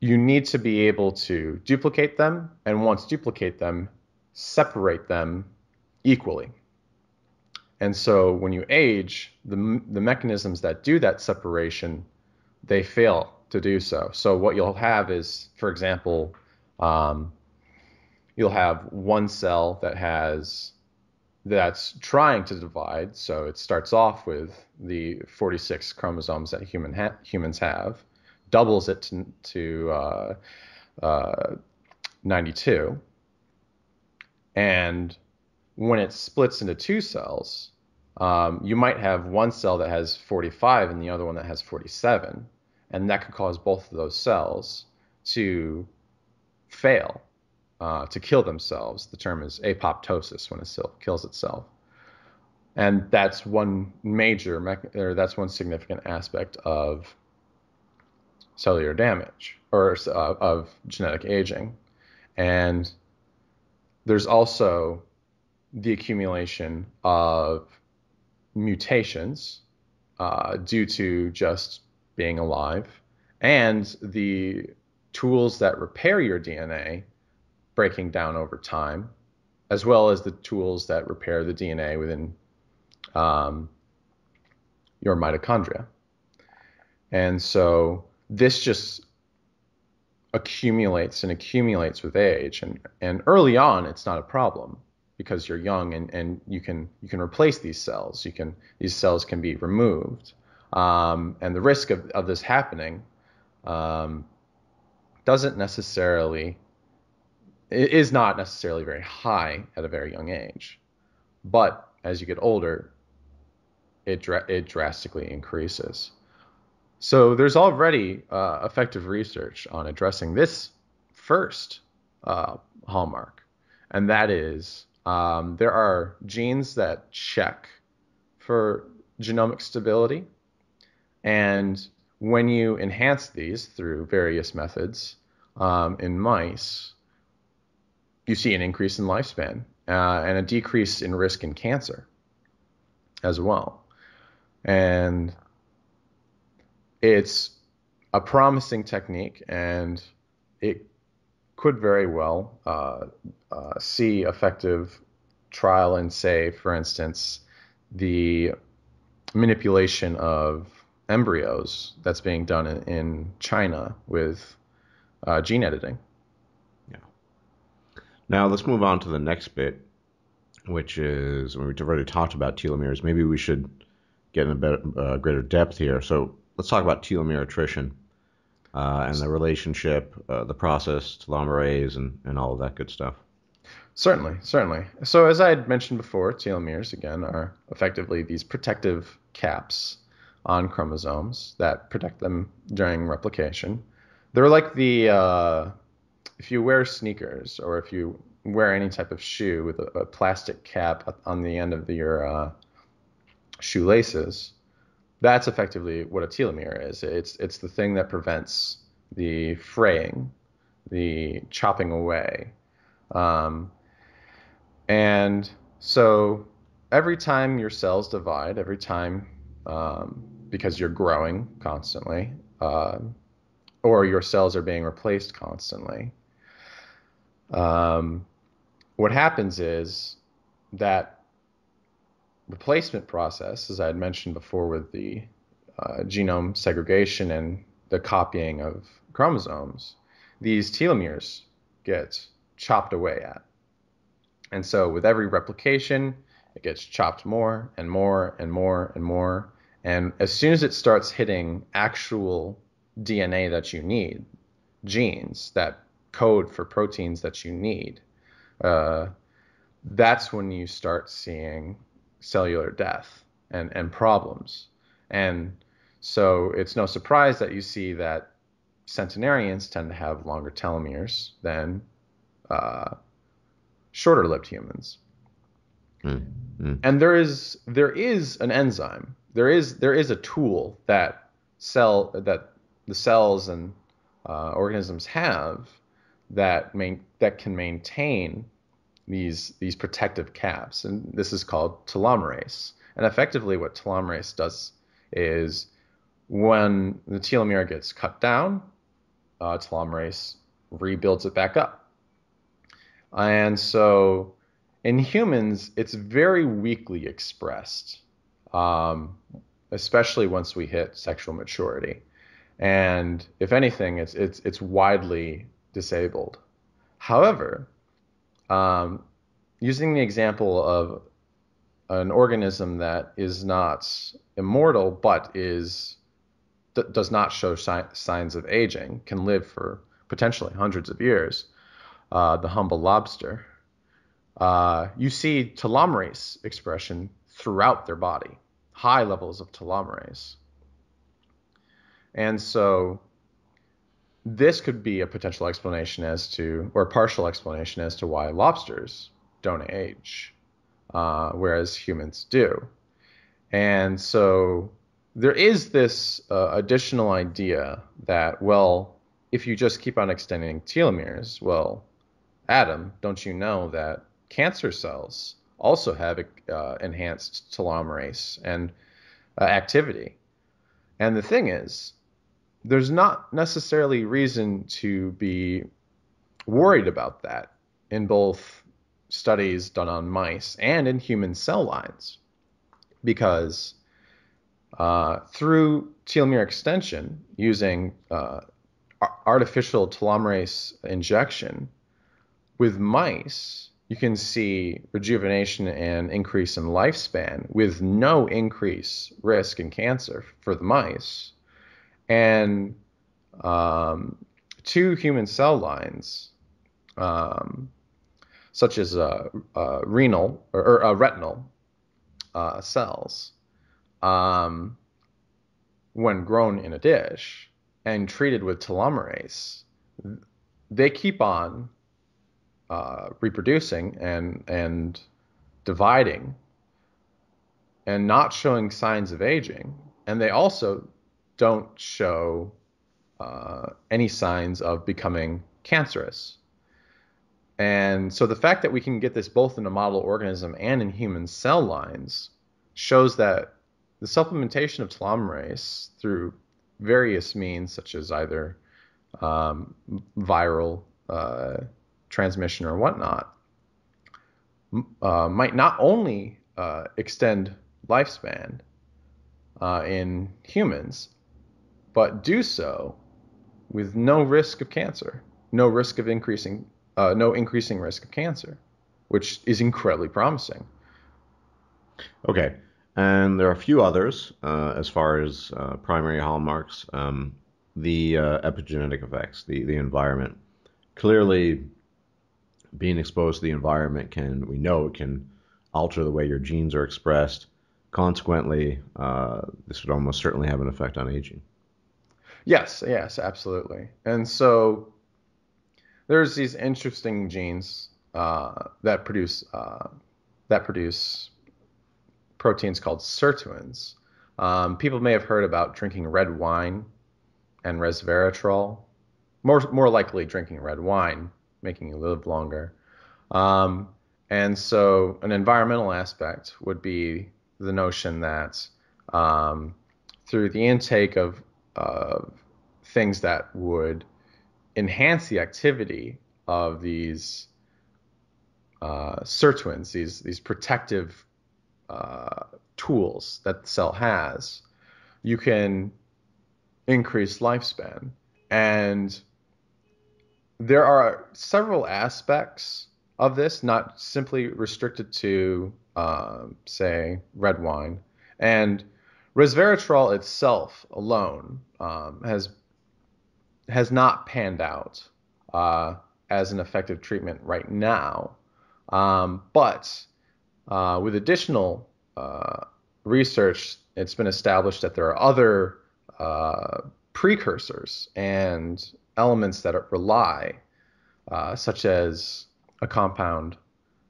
you need to be able to duplicate them and once duplicate them separate them equally. And so when you age the, the mechanisms that do that separation they fail to do so. So what you'll have is for example um, you'll have one cell that has that's trying to divide. So it starts off with the 46 chromosomes that human ha- humans have, doubles it to, to uh, uh, 92, and when it splits into two cells, um, you might have one cell that has 45 and the other one that has 47, and that could cause both of those cells to fail uh, to kill themselves. The term is apoptosis when a cell kills itself, and that's one major or that's one significant aspect of cellular damage or uh, of genetic aging, and there's also the accumulation of mutations uh, due to just being alive and the tools that repair your DNA breaking down over time, as well as the tools that repair the DNA within um, your mitochondria. And so this just accumulates and accumulates with age. And, and early on, it's not a problem because you're young and, and you can you can replace these cells. You can these cells can be removed. Um, and the risk of, of this happening um, doesn't necessarily is not necessarily very high at a very young age, but as you get older, it it drastically increases. So there's already uh, effective research on addressing this first uh, hallmark, and that is um, there are genes that check for genomic stability, and when you enhance these through various methods um, in mice, you see an increase in lifespan uh, and a decrease in risk in cancer as well. And it's a promising technique, and it could very well uh, uh, see effective trial in, say, for instance, the manipulation of embryos that's being done in, in China with uh, gene editing. Now let's move on to the next bit, which is we've already talked about telomeres. Maybe we should get in a better, uh, greater depth here. So let's talk about telomere attrition uh, and the relationship, uh, the process, telomerase, and, and all of that good stuff. Certainly, certainly. So as I had mentioned before, telomeres again are effectively these protective caps on chromosomes that protect them during replication. They're like the uh, if you wear sneakers or if you wear any type of shoe with a, a plastic cap on the end of your uh, shoelaces, that's effectively what a telomere is. It's it's the thing that prevents the fraying, the chopping away, um, and so every time your cells divide, every time um, because you're growing constantly, uh, or your cells are being replaced constantly. Um, what happens is that replacement process, as I had mentioned before with the uh, genome segregation and the copying of chromosomes, these telomeres get chopped away at. And so with every replication, it gets chopped more and more and more and more. And as soon as it starts hitting actual DNA that you need, genes that code for proteins that you need, uh, that's when you start seeing cellular death and, and problems. And so it's no surprise that you see that centenarians tend to have longer telomeres than uh, shorter lived humans. Mm-hmm. And there is there is an enzyme. There is there is a tool that cell that the cells and uh, organisms have that main, that can maintain these these protective caps, and this is called telomerase. And effectively, what telomerase does is when the telomere gets cut down, uh, telomerase rebuilds it back up. And so in humans, it's very weakly expressed, um, especially once we hit sexual maturity. And if anything, it's it's it's widely disabled. However, um, using the example of an organism that is not immortal but is d- does not show si- signs of aging, can live for potentially hundreds of years, uh, the humble lobster, uh, you see telomerase expression throughout their body, high levels of telomerase. And so this could be a potential explanation as to, or partial explanation as to why lobsters don't age, uh, whereas humans do. And so there is this uh, additional idea that, well, if you just keep on extending telomeres, well, Adam, don't you know that cancer cells also have uh, enhanced telomerase and uh, activity? And the thing is, there's not necessarily reason to be worried about that in both studies done on mice and in human cell lines because uh, through telomere extension using uh, artificial telomerase injection with mice you can see rejuvenation and increase in lifespan with no increase risk in cancer for the mice. And um, two human cell lines, um, such as uh, uh, renal or, or uh, retinal uh, cells, um, when grown in a dish and treated with telomerase, they keep on uh, reproducing and and dividing and not showing signs of aging, and they also don't show uh, any signs of becoming cancerous. And so the fact that we can get this both in a model organism and in human cell lines shows that the supplementation of telomerase through various means, such as either um, viral uh, transmission or whatnot, uh, might not only uh, extend lifespan uh, in humans, but do so with no risk of cancer, no risk of increasing, uh, no increasing risk of cancer, which is incredibly promising. Okay, and there are a few others uh, as far as uh, primary hallmarks. Um, the epigenetic effects, the the environment. Clearly, being exposed to the environment can, we know it can alter the way your genes are expressed. Consequently, uh, this would almost certainly have an effect on aging. Yes, yes, absolutely. And so there's these interesting genes uh, that produce uh, that produce proteins called sirtuins. Um, people may have heard about drinking red wine and resveratrol. More more likely, drinking red wine making you live longer. Um, and so, an environmental aspect would be the notion that um, through the intake of uh, things that would enhance the activity of these uh, sirtuins, these these protective uh, tools that the cell has, you can increase lifespan. And there are several aspects of this, not simply restricted to, um, say, red wine. And resveratrol itself alone um, has has not panned out uh, as an effective treatment right now. Um, but uh, with additional uh, research, it's been established that there are other uh, precursors and elements that rely, uh, such as a compound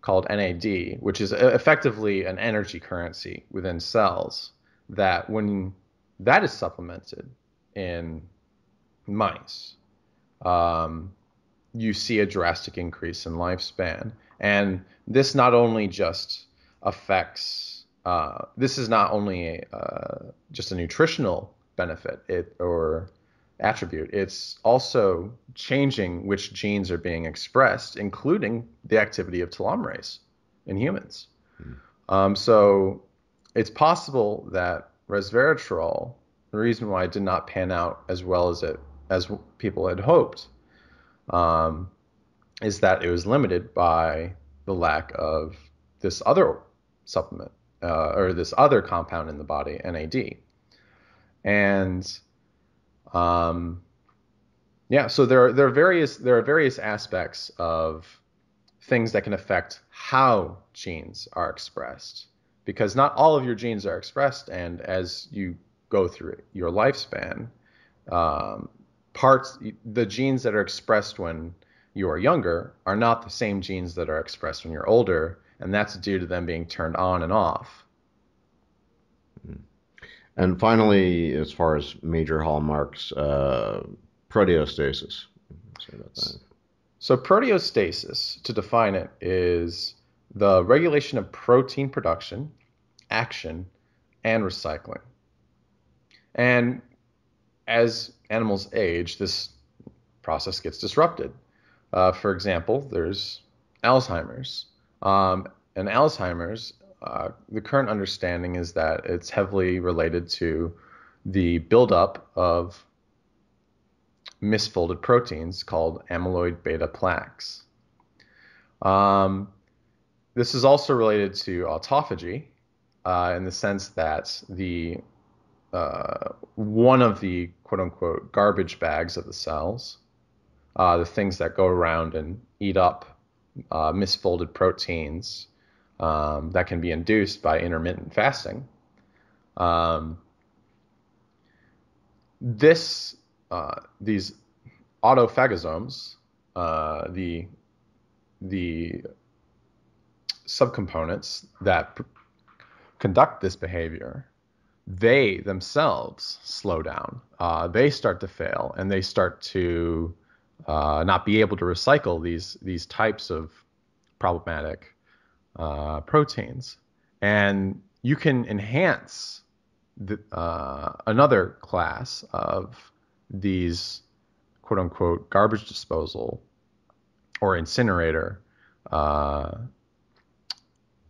called NAD, which is effectively an energy currency within cells, that when that is supplemented in mice, um, you see a drastic increase in lifespan. And this not only just affects, uh, this is not only a, uh, just a nutritional benefit, it or attribute. It's also changing which genes are being expressed, including the activity of telomerase in humans. Mm. Um, so it's possible that resveratrol, the reason why it did not pan out as well as it as people had hoped, um, is that it was limited by the lack of this other supplement uh, or this other compound in the body, NAD. And um, yeah, so there are there are various there are various aspects of things that can affect how genes are expressed because not all of your genes are expressed, and as you go through your lifespan, um, parts the genes that are expressed when you are younger are not the same genes that are expressed when you're older, and that's due to them being turned on and off. And finally, as far as major hallmarks, uh, proteostasis. So, proteostasis, to define it, is the regulation of protein production, action, and recycling. And as animals age, this process gets disrupted. Uh, for example, there's Alzheimer's. Um, and Alzheimer's uh, the current understanding is that it's heavily related to the buildup of misfolded proteins called amyloid beta plaques. Um, this is also related to autophagy uh, in the sense that the uh, one of the quote unquote garbage bags of the cells, uh, the things that go around and eat up uh, misfolded proteins um, that can be induced by intermittent fasting. Um, this uh, these autophagosomes, uh, the the subcomponents that conduct this behavior, they themselves slow down. Uh, they start to fail, and they start to uh, not be able to recycle these these types of problematic uh, proteins. And you can enhance the, uh, another class of these quote unquote garbage disposal or incinerator uh,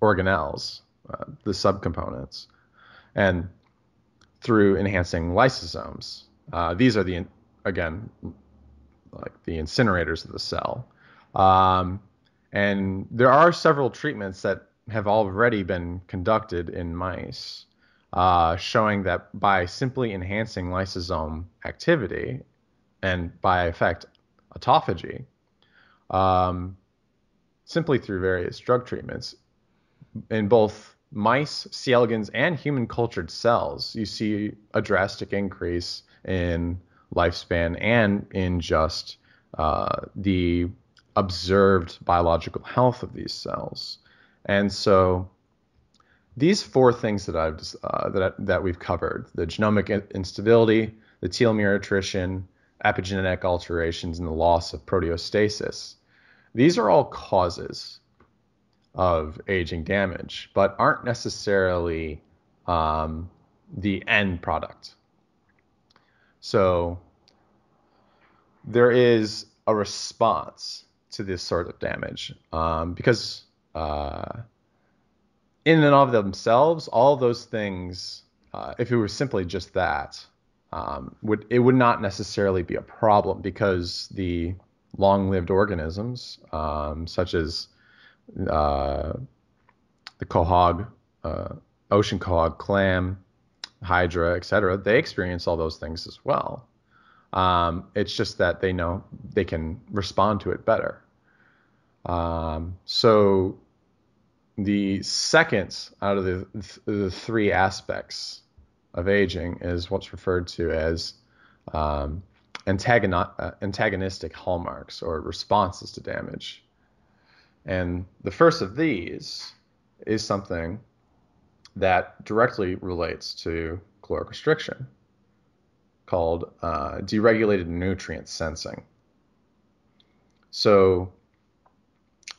organelles, uh, the subcomponents, and through enhancing lysosomes. Uh, these are the again like the incinerators of the cell. Um, and there are several treatments that have already been conducted in mice, uh, showing that by simply enhancing lysosome activity and by effect autophagy, um, simply through various drug treatments, in both mice, C. elegans, and human cultured cells, you see a drastic increase in lifespan and in just uh, the observed biological health of these cells. And so these four things that I've uh, that that we've covered: the genomic instability, the telomere attrition, epigenetic alterations, and the loss of proteostasis. These are all causes of aging damage, but aren't necessarily um, the end product. So there is a response to this sort of damage um, because uh, in and of themselves, all those things, uh, if it were simply just that, um, would it would not necessarily be a problem because the long-lived organisms, um, such as uh, the quahog, uh, ocean quahog, clam, hydra, etc., they experience all those things as well. Um, it's just that they know they can respond to it better. Um, so the second out of the, the three aspects of aging is what's referred to as um, uh, antagonistic hallmarks or responses to damage. And the first of these is something that directly relates to caloric restriction called uh, deregulated nutrient sensing. So,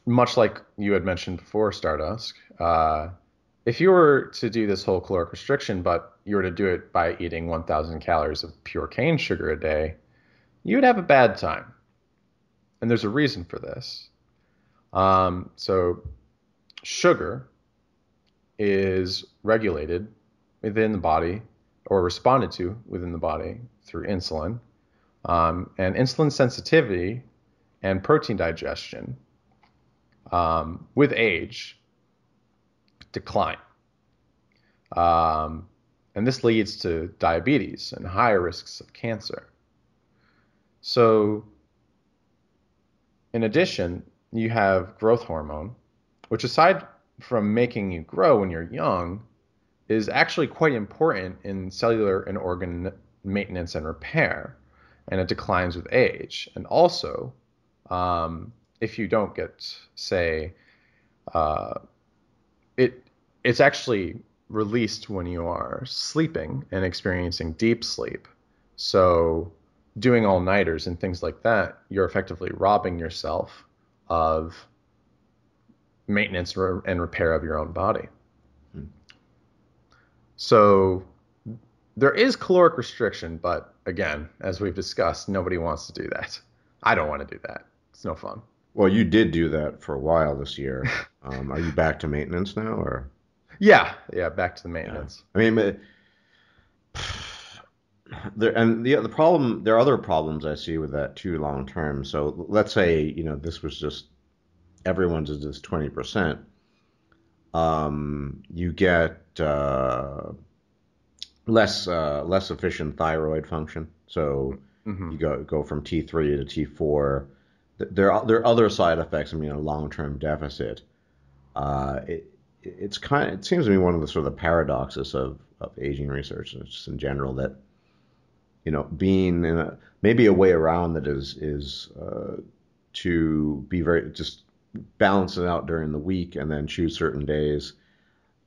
much like you had mentioned before, Stardusk, uh, if you were to do this whole caloric restriction, but you were to do it by eating 1,000 calories of pure cane sugar a day, you would have a bad time. And there's a reason for this. Um, so, sugar is regulated within the body or responded to within the body through insulin. Um, and insulin sensitivity and protein digestion um, with age decline. Um, and this leads to diabetes and higher risks of cancer. So, in addition, you have growth hormone, which, aside from making you grow when you're young, is actually quite important in cellular and organ maintenance and repair, and it declines with age. And also, um, if you don't get, say, uh, it it's actually released when you are sleeping and experiencing deep sleep. So, doing all nighters and things like that, you're effectively robbing yourself of maintenance and repair of your own body. Hmm. So there is caloric restriction, but again, as we've discussed, nobody wants to do that. I don't want to do that. It's no fun. Well, you did do that for a while this year. Um, are you back to maintenance now, or? Yeah, yeah, back to the maintenance. Yeah. I mean, there and the the problem. There are other problems I see with that too, long term. So let's say you know this was just everyone's is just twenty percent. um, you get uh, less uh, less efficient thyroid function. So mm-hmm. you go go from T3 to T4. There are there are other side effects. I mean, a long term deficit. Uh, it, it's kind of, it seems to me one of the sort of the paradoxes of, of aging research just in general that you know being in a, maybe a way around that is is uh, to be very just balance it out during the week and then choose certain days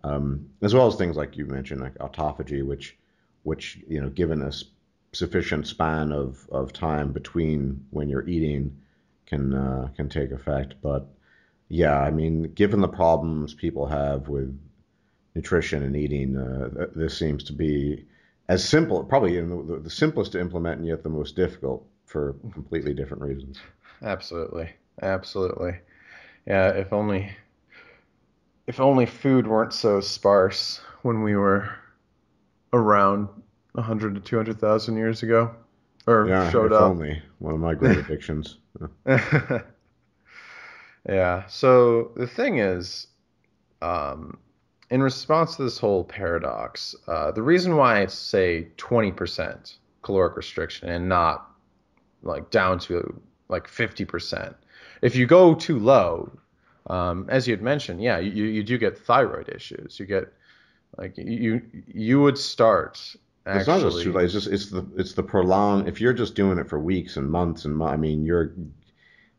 um, as well as things like you mentioned like autophagy which which you know given a sufficient span of, of time between when you're eating can uh, can take effect. But yeah, I mean, given the problems people have with nutrition and eating, uh, this seems to be as simple, probably the, the simplest to implement and yet the most difficult for completely different reasons. Absolutely, absolutely. Yeah, if only, if only food weren't so sparse when we were around 100 to 200,000 years ago, or yeah, showed if up. Only one of my great addictions. Yeah. So the thing is, um, in response to this whole paradox, uh, the reason why I say 20% caloric restriction and not like down to like 50%, if you go too low, um, as you had mentioned, yeah, you, you do get thyroid issues. You get like you you would start. Actually, it's not just too late. It's just it's the it's the prolonged. If you're just doing it for weeks and months and I mean you're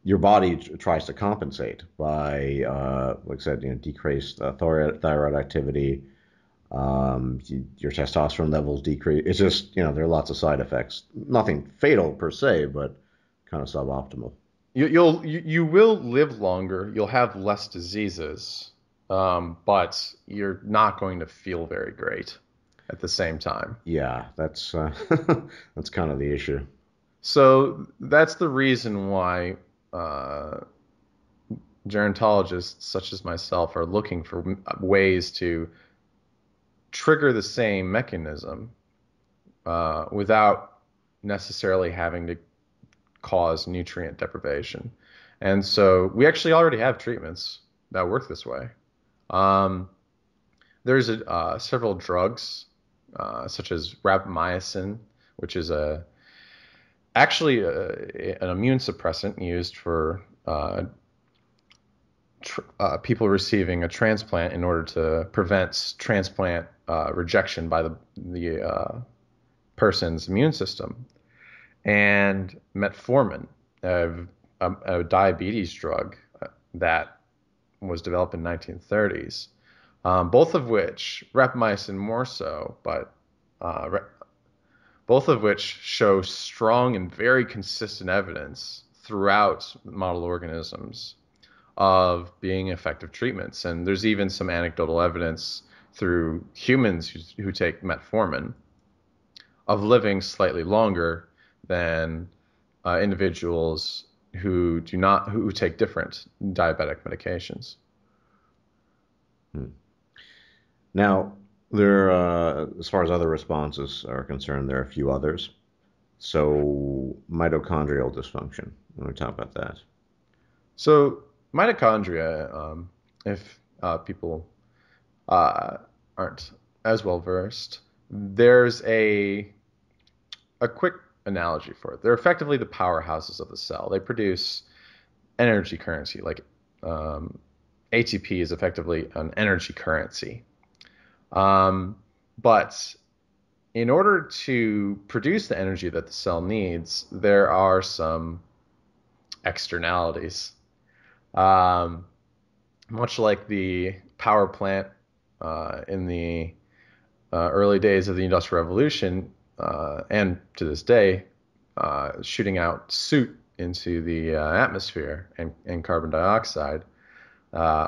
your body tries to compensate by, uh, like I said, you know, decreased uh, thyroid, thyroid activity. Um, your testosterone levels decrease. It's just, you know, there are lots of side effects. Nothing fatal per se, but kind of suboptimal. You, you'll you, you will live longer. You'll have less diseases, um, but you're not going to feel very great at the same time. Yeah, that's uh, that's kind of the issue. So that's the reason why uh, gerontologists such as myself are looking for ways to trigger the same mechanism uh, without necessarily having to cause nutrient deprivation. And so we actually already have treatments that work this way. Um, there's a, uh, several drugs, uh, such as rapamycin, which is a actually uh, an immune suppressant used for uh, tr- uh, people receiving a transplant in order to prevent transplant uh, rejection by the the uh, person's immune system, and metformin, a, a, diabetes drug uh, that was developed in 1930s. Um, both of which rapamycin more so, but both of which show strong and very consistent evidence throughout model organisms of being effective treatments. And there's even some anecdotal evidence through humans who, who take metformin of living slightly longer than uh, individuals who do not who take different diabetic medications. Hmm. Now, there, uh, as far as other responses are concerned, there are a few others. So, mitochondrial dysfunction. Let me talk about that. So, mitochondria, um, if uh, people uh, aren't as well versed, there's a a quick analogy for it. They're effectively the powerhouses of the cell. They produce energy currency, like um, ATP is effectively an energy currency. Um, but in order to produce the energy that the cell needs, there are some externalities. Um, much like the power plant uh, in the uh, early days of the Industrial Revolution, uh, and to this day, uh, shooting out soot into the uh, atmosphere and, and, carbon dioxide, uh,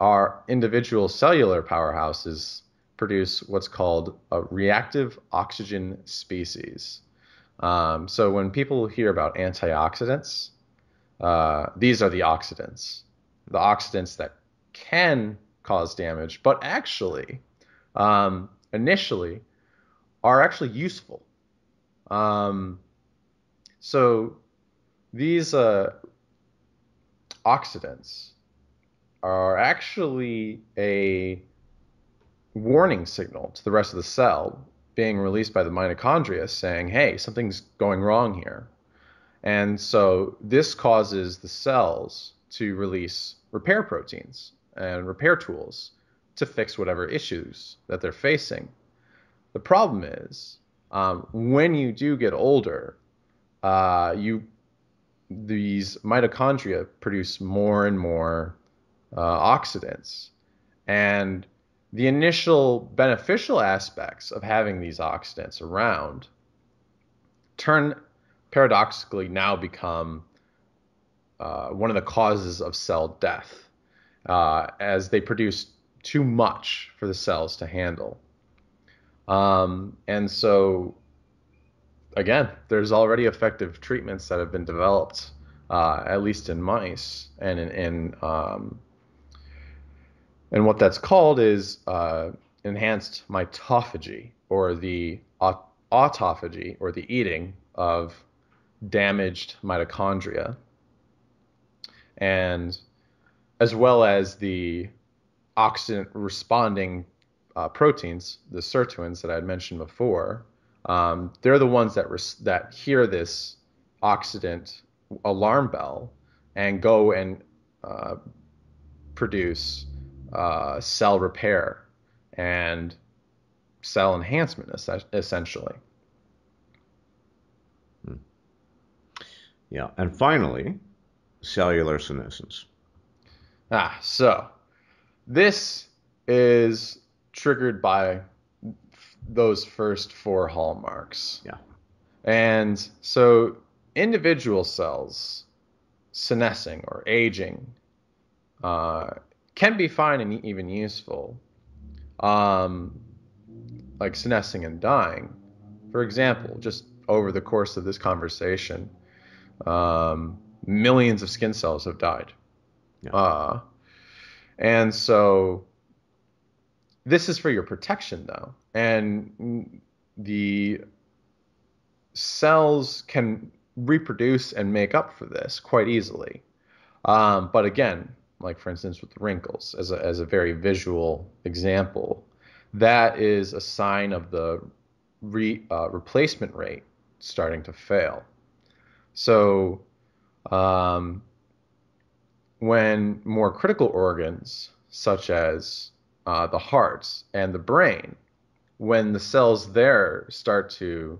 our individual cellular powerhouses produce what's called a reactive oxygen species. Um, so when people hear about antioxidants, uh, these are the oxidants, the oxidants that can cause damage, but actually, um, initially, are actually useful. Um, so these uh, oxidants are actually a warning signal to the rest of the cell being released by the mitochondria saying, hey, something's going wrong here. And so this causes the cells to release repair proteins and repair tools to fix whatever issues that they're facing. The problem is um, when you do get older, uh, you these mitochondria produce more and more uh, oxidants, and the initial beneficial aspects of having these oxidants around turn paradoxically now become uh, one of the causes of cell death uh, as they produce too much for the cells to handle. Um, and so, again, there's already effective treatments that have been developed, uh, at least in mice, and in, in um, and what that's called is uh, enhanced mitophagy, or the autophagy, or the eating of damaged mitochondria, and as well as the oxidant responding uh, proteins, the sirtuins that I had mentioned before. Um, they're the ones that res- that hear this oxidant alarm bell and go and uh, produce uh, cell repair and cell enhancement, essentially. Hmm. Yeah, and finally, cellular senescence. Ah, so this is triggered by those first four hallmarks. Yeah. And so individual cells senescing or aging uh, can be fine and even useful. Um, like senescing and dying. For example, just over the course of this conversation, um, millions of skin cells have died. Yeah. Uh, and so this is for your protection, though. And the cells can reproduce and make up for this quite easily. Um, but again, like for instance with wrinkles, as a, as a very visual example, that is a sign of the re, uh, replacement rate starting to fail. So um, when more critical organs, such as uh, the heart and the brain, when the cells there start to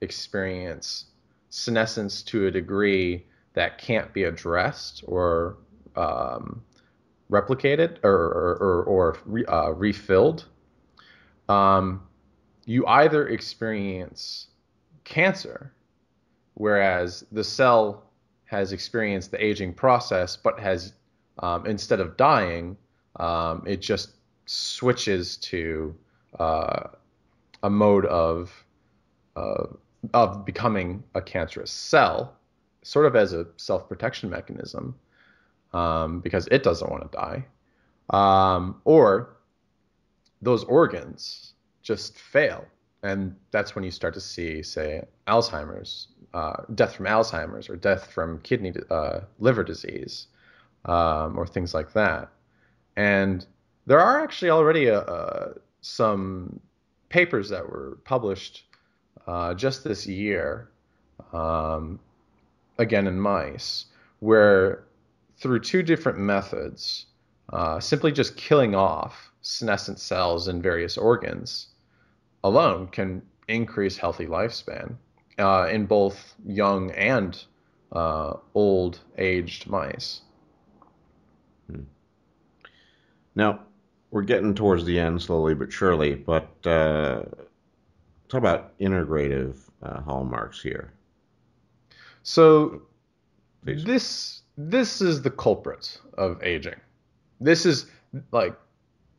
experience senescence to a degree that can't be addressed or um, replicated or, or, or, or uh, refilled, um, you either experience cancer, whereas the cell has experienced the aging process, but has um, instead of dying, um, it just switches to uh, a mode of uh, of becoming a cancerous cell, sort of as a self protection mechanism, um, because it doesn't want to die, um, or those organs just fail, and that's when you start to see, say, Alzheimer's uh, death from Alzheimer's or death from kidney uh, liver disease um, or things like that. And there are actually already uh, uh, some papers that were published uh, just this year, um, again in mice, where through two different methods, uh, simply just killing off senescent cells in various organs alone can increase healthy lifespan uh, in both young and uh, old aged mice. Hmm. Now, we're getting towards the end slowly but surely, but uh, talk about integrative uh, hallmarks here. So, Please. this this is the culprit of aging. This is like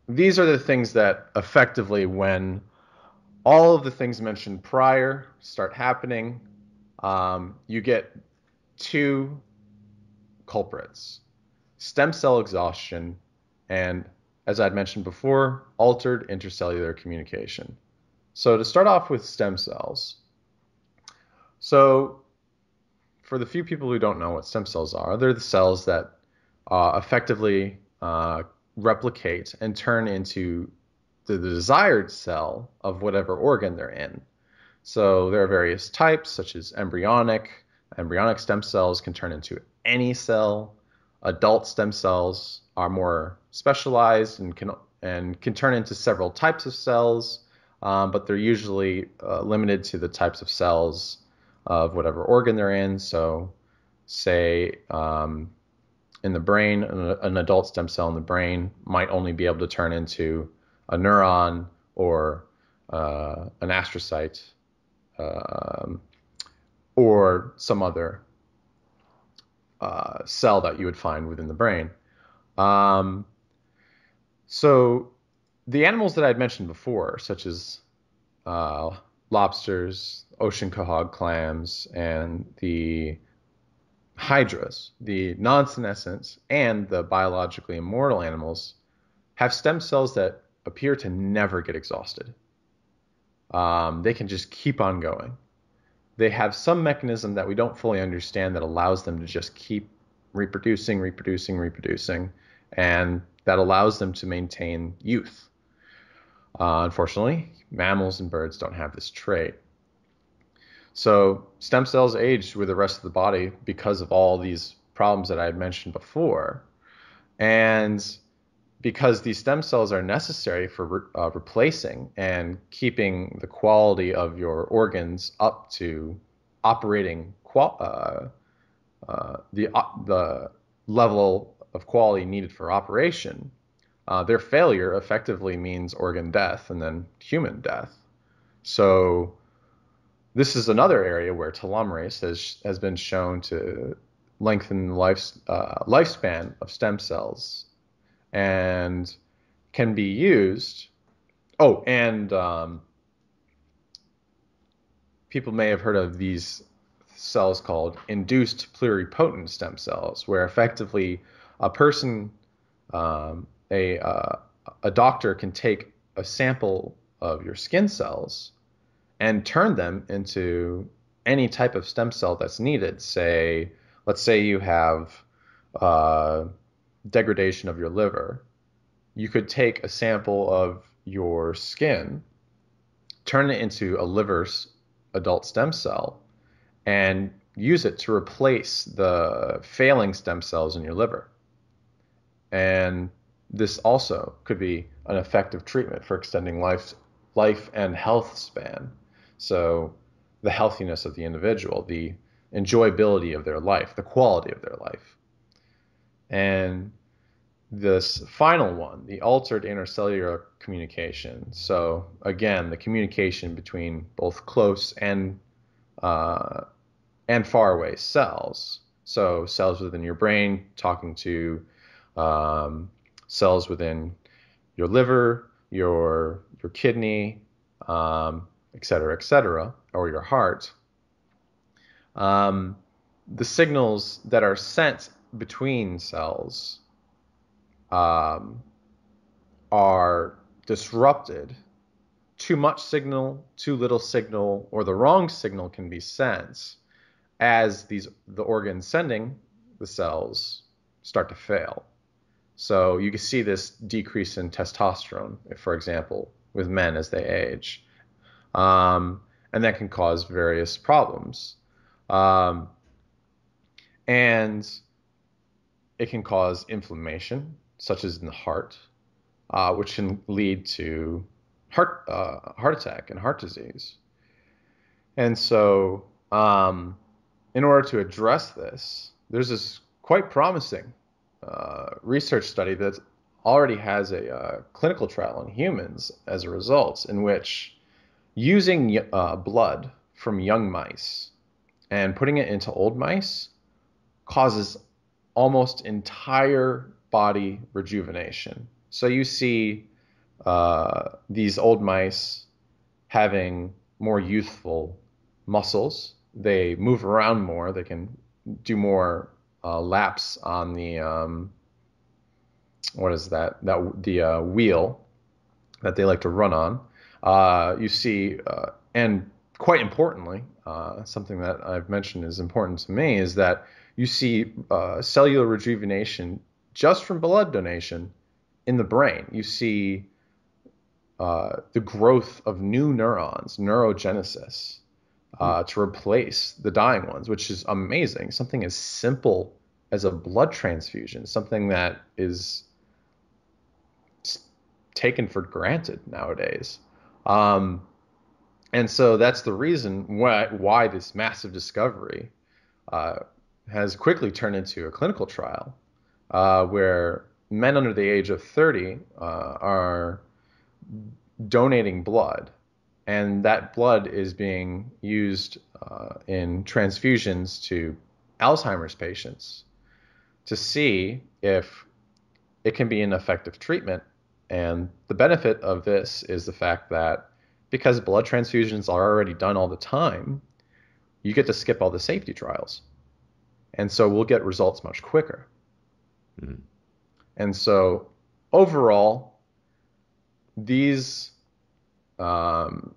these are the things that effectively when all of the things mentioned prior start happening. Um, you get two culprits stem cell exhaustion and, as I'd mentioned before, altered intercellular communication. So, to start off with stem cells, so for the few people who don't know what stem cells are, they're the cells that uh, effectively uh, replicate and turn into the, desired cell of whatever organ they're in. So there are various types, such as embryonic. Embryonic stem cells can turn into any cell. Adult stem cells are more specialized and can and can turn into several types of cells, um, but they're usually uh, limited to the types of cells of whatever organ they're in. So, say um, in the brain, an, adult stem cell in the brain might only be able to turn into a neuron or uh, an astrocyte um, or some other uh, cell that you would find within the brain. Um, so the animals that I'd mentioned before, such as uh, lobsters, ocean quahog clams, and the hydras, the non-senescent and the biologically immortal animals, have stem cells that appear to never get exhausted. Um, they can just keep on going. They have some mechanism that we don't fully understand that allows them to just keep reproducing, reproducing, reproducing, and that allows them to maintain youth. Uh, unfortunately, mammals and birds don't have this trait. So stem cells age with the rest of the body because of all these problems that I had mentioned before. And because these stem cells are necessary for re- uh, replacing and keeping the quality of your organs up to operating qual- uh, uh, the uh, the level of quality needed for operation, uh, their failure effectively means organ death and then human death. So this is another area where telomerase has has been shown to lengthen the life, uh, lifespan of stem cells and can be used. Oh, and um, people may have heard of these cells called induced pluripotent stem cells, where effectively a person, um, a uh, a doctor can take a sample of your skin cells and turn them into any type of stem cell that's needed. Say, let's say you have uh, degradation of your liver, you could take a sample of your skin, turn it into a liver's adult stem cell, and use it to replace the failing stem cells in your liver. And this also could be an effective treatment for extending life, life and health span. So, the healthiness of the individual, the enjoyability of their life, the quality of their life. And this final one, the altered intercellular communication. So again, the communication between both close and uh, and far away cells. So cells within your brain talking to um, cells within your liver, your your kidney, um, et cetera, et cetera, or your heart. Um, the signals that are sent between cells um, are disrupted, too much signal, too little signal, or the wrong signal can be sent as these the organs sending the cells start to fail. So you can see this decrease in testosterone, for example, with men as they age, um, and that can cause various problems. Um, and it can cause inflammation, such as in the heart, uh, which can lead to heart uh, heart attack and heart disease. And so, um, in order to address this, there's this quite promising uh, research study that already has a uh, clinical trial in humans as a result, in which using uh, blood from young mice and putting it into old mice causes almost entire body rejuvenation. So you see uh, these old mice having more youthful muscles. They move around more. They can do more uh, laps on the um, what is that? That the uh, wheel that they like to run on. Uh, you see, uh, and quite importantly, uh, something that I've mentioned is important to me is that you see cellular rejuvenation just from blood donation in the brain. You see uh, the growth of new neurons, neurogenesis, uh, to replace the dying ones, which is amazing. Something as simple as a blood transfusion, something that is taken for granted nowadays. Um, and so that's the reason why, why this massive discovery uh, has quickly turned into a clinical trial uh, where men under the age of 30 uh, are donating blood, and that blood is being used uh, in transfusions to Alzheimer's patients to see if it can be an effective treatment. And the benefit of this is the fact that because blood transfusions are already done all the time, you get to skip all the safety trials. And so we'll get results much quicker. Mm-hmm. And so overall, these um,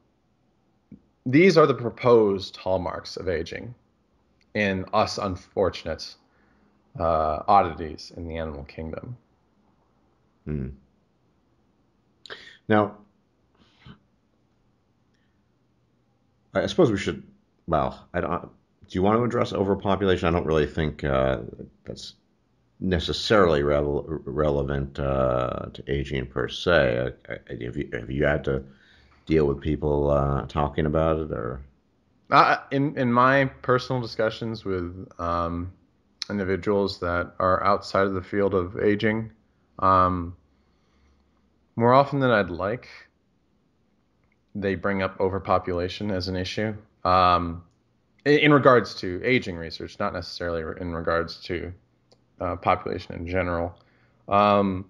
these are the proposed hallmarks of aging in us unfortunate uh, oddities in the animal kingdom. Hmm. Now, I suppose we should. Well, I don't. Do you want to address overpopulation? I don't really think uh, that's necessarily revel, relevant uh, to aging per se. have, you, have you had to deal with people uh, talking about it, or? Uh, in in my personal discussions with um, individuals that are outside of the field of aging, um, more often than I'd like, they bring up overpopulation as an issue. Um, in, in, regards to aging research, not necessarily in regards to uh, population in general. Um,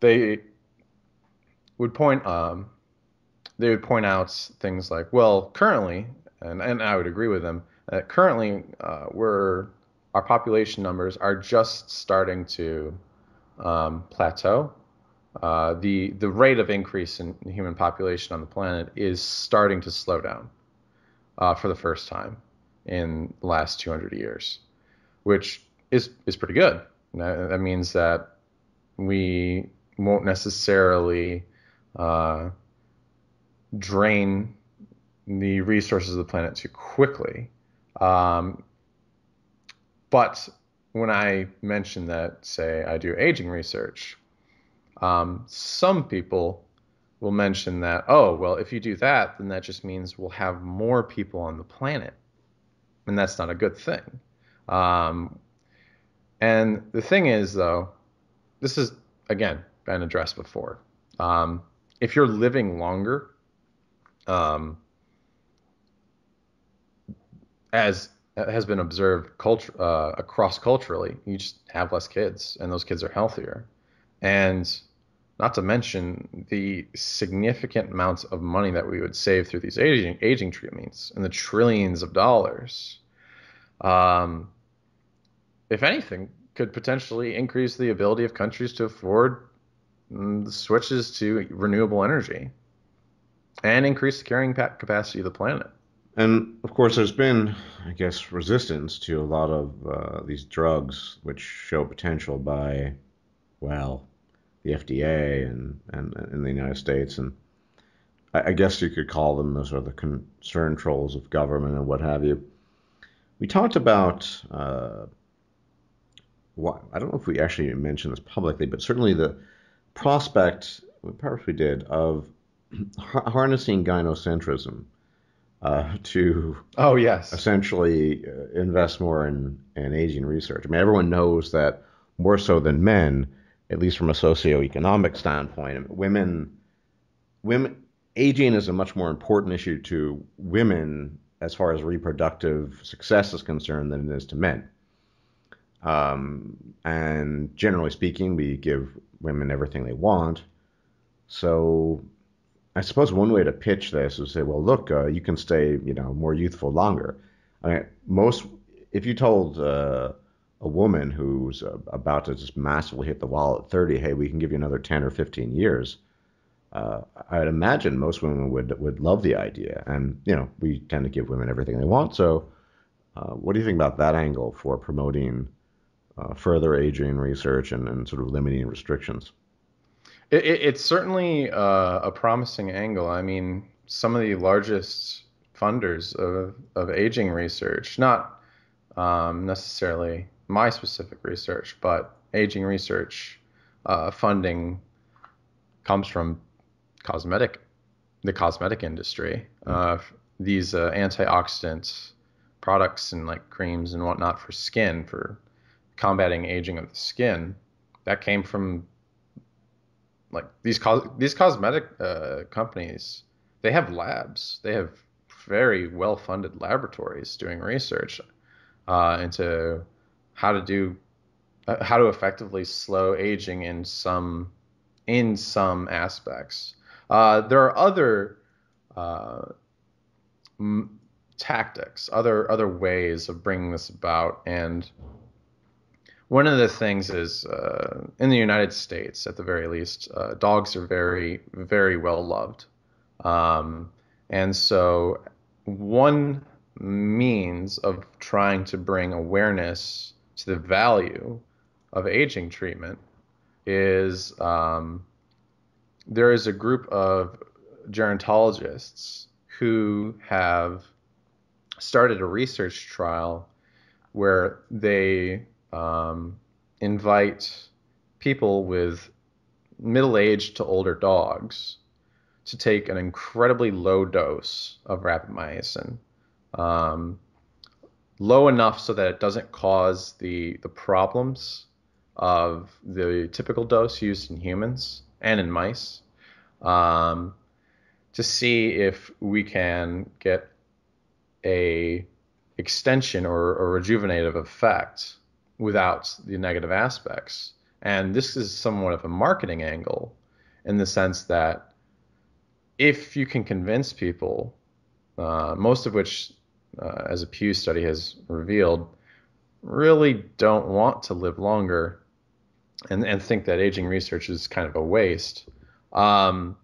they would point um, they would point out things like, well, currently, and, and I would agree with them, currently uh, we're our population numbers are just starting to um, plateau. Uh, the the rate of increase in human population on the planet is starting to slow down uh, for the first time in the last 200 years, which is is pretty good. That, that means that we won't necessarily uh, drain the resources of the planet too quickly. Um, but when I mention that, say, I do aging research, um, some people will mention that, oh, well, if you do that, then that just means we'll have more people on the planet. And that's not a good thing. Um, and the thing is, though, this has, again, been addressed before. Um, if you're living longer, um, as has been observed uh, across culturally, you just have less kids, and those kids are healthier. And not to mention the significant amounts of money that we would save through these aging aging treatments and the trillions of dollars. Um, if anything, could potentially increase the ability of countries to afford mm, switches to renewable energy and increase the carrying capacity of the planet. And of course, there's been, I guess, resistance to a lot of uh, these drugs which show potential by, well, the FDA and, and in the United States. And I, I guess you could call them the sort of the concern trolls of government and what have you. We talked about, uh, what, I don't know if we actually mentioned this publicly, but certainly the prospect, perhaps we did, of harnessing gynocentrism uh, to oh yes essentially uh, invest more in, in aging research. I mean, everyone knows that more so than men, at least from a socioeconomic standpoint, women women aging is a much more important issue to women as far as reproductive success is concerned than it is to men. Um, and generally speaking, we give women everything they want. So I suppose one way to pitch this is to say, well, look, uh, you can stay, you know, more youthful longer. I mean, most, if you told uh, a woman who's uh, about to just massively hit the wall at 30, hey, we can give you another 10 or 15 years, uh, I'd imagine most women would would love the idea. And you know, we tend to give women everything they want. So, uh, what do you think about that angle for promoting uh, further aging research and, and sort of limiting restrictions. It, it, it's certainly uh, a promising angle. I mean, some of the largest funders of, of aging research, not um, necessarily my specific research, but aging research uh, funding comes from cosmetic, the cosmetic industry. Mm-hmm. Uh, these uh, antioxidant products and like creams and whatnot for skin for combating aging of the skin that came from like these cos- these cosmetic uh, companies they have labs they have very well funded laboratories doing research uh, into how to do uh, how to effectively slow aging in some in some aspects. Uh, there are other uh, m- tactics, other other ways of bringing this about, and one of the things is uh, in the United States, at the very least, uh, dogs are very very well loved, um, and so one means of trying to bring awareness to the value of aging treatment is um, there is a group of gerontologists who have started a research trial where they um, invite people with middle-aged to older dogs to take an incredibly low dose of rapamycin, um, low enough so that it doesn't cause the the problems of the typical dose used in humans and in mice, um, to see if we can get a extension or, or rejuvenative effect without the negative aspects. And this is somewhat of a marketing angle in the sense that if you can convince people, uh, most of which, uh, as a Pew study has revealed, really don't want to live longer and, and think that aging research is kind of a waste. Um,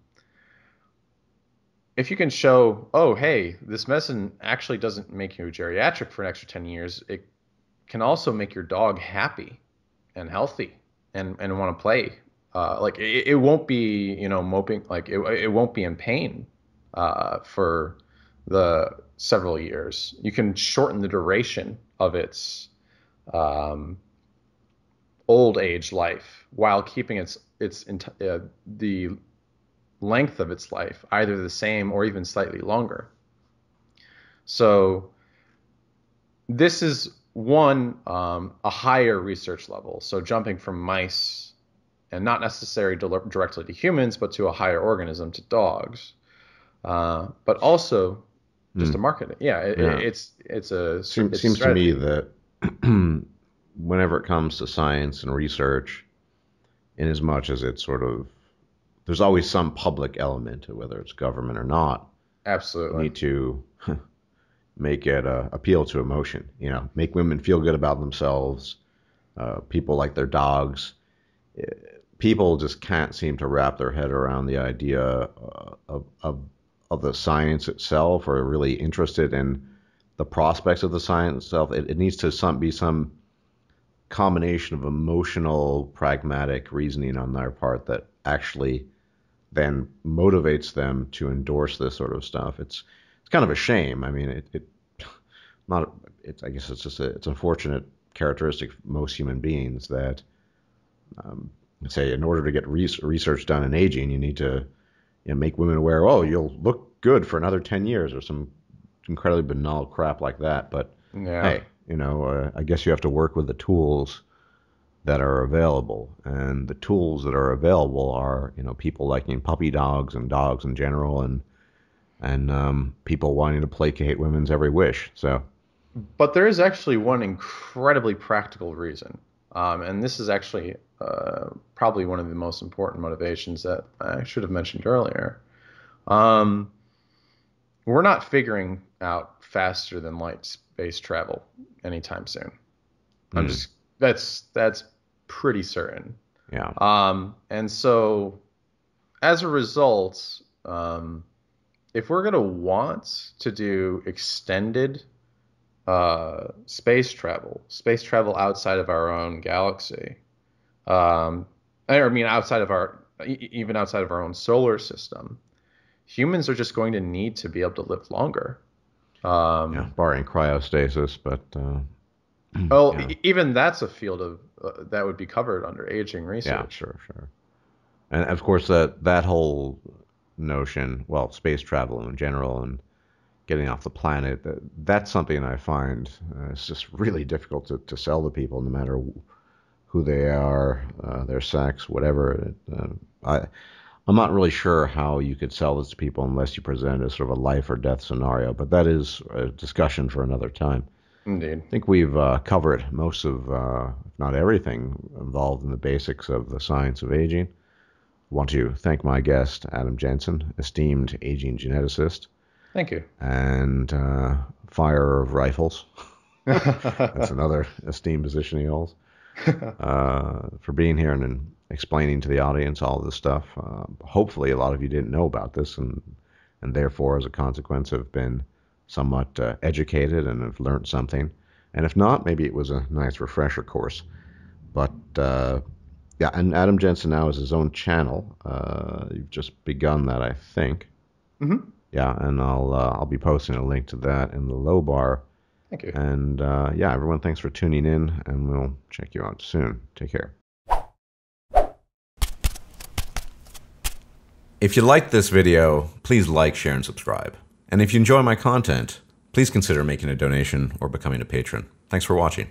if you can show, oh, hey, this medicine actually doesn't make you geriatric for an extra 10 years, it can also make your dog happy and healthy and, and want to play uh, like it, it, won't be you know moping like it, it won't be in pain uh, for the several years. You can shorten the duration of its um, old age life while keeping its its uh, the length of its life either the same or even slightly longer. So this is one um, a higher research level. So jumping from mice and not necessarily directly to humans, but to a higher organism, to dogs. Uh, but also just mm. to market it. Yeah, it, it's it's a seems, it's seems to me that whenever it comes to science and research, in as much as it's sort of there's always some public element whether it's government or not. Absolutely. Need to make it uh, appeal to emotion. You know, make women feel good about themselves. Uh, people like their dogs people just can't seem to wrap their head around the idea uh, of, of, of the science itself or really interested in the prospects of the science itself. It, it needs to some, be some combination of emotional, pragmatic reasoning on their part that actually then motivates them to endorse this sort of stuff. It's it's kind of a shame. I mean, it, it not. It's I guess it's just a, it's unfortunate characteristic of most human beings that um, say in order to get research done in aging, you need to you know, make women aware. Oh, you'll look good for another ten years, or some incredibly banal crap like that. But yeah. hey, you know, uh, I guess you have to work with the tools that are available, and the tools that are available are you know people liking puppy dogs and dogs in general, and and um, people wanting to placate women's every wish. So. But there is actually one incredibly practical reason, um, and this is actually uh, probably one of the most important motivations that I should have mentioned earlier. Um, we're not figuring out faster than light space travel anytime soon. Mm. I'm hmm. just that's that's pretty certain. Yeah. Um, and so as a result, um, if we're gonna want to do extended uh, space travel, space travel outside of our own galaxy. Um, I mean, outside of our, even outside of our own solar system, humans are just going to need to be able to live longer. Um, yeah, barring cryostasis, but. Uh, well, yeah. even that's a field of uh, that would be covered under aging research. Yeah, sure, sure. And of course, that that whole notion, well, space travel in general, and getting off the planet, that, that's something I find uh, it's just really difficult to, to sell to people, no matter who they are, uh, their sex, whatever. Uh, I, I'm not really sure how you could sell this to people unless you present as sort of a life or death scenario, but that is a discussion for another time. Indeed. I think we've uh, covered most of, uh, if not everything, involved in the basics of the science of aging. I want to thank my guest, Adam Jensen, esteemed aging geneticist. Thank you. And uh, fire of rifles. That's another esteemed position he holds. Uh, for being here and explaining to the audience all this stuff. Uh, hopefully, a lot of you didn't know about this, and and therefore, as a consequence, have been somewhat uh, educated and have learned something. And if not, maybe it was a nice refresher course. But uh, yeah, and Adam Jensen now has his own channel. Uh, you've just begun that, I think. Mm-hmm. Yeah, and I'll uh, I'll be posting a link to that in the low bar. Thank you. And uh, yeah, everyone, thanks for tuning in, and we'll check you out soon. Take care. If you liked this video, please like, share, and subscribe. And if you enjoy my content, please consider making a donation or becoming a patron. Thanks for watching.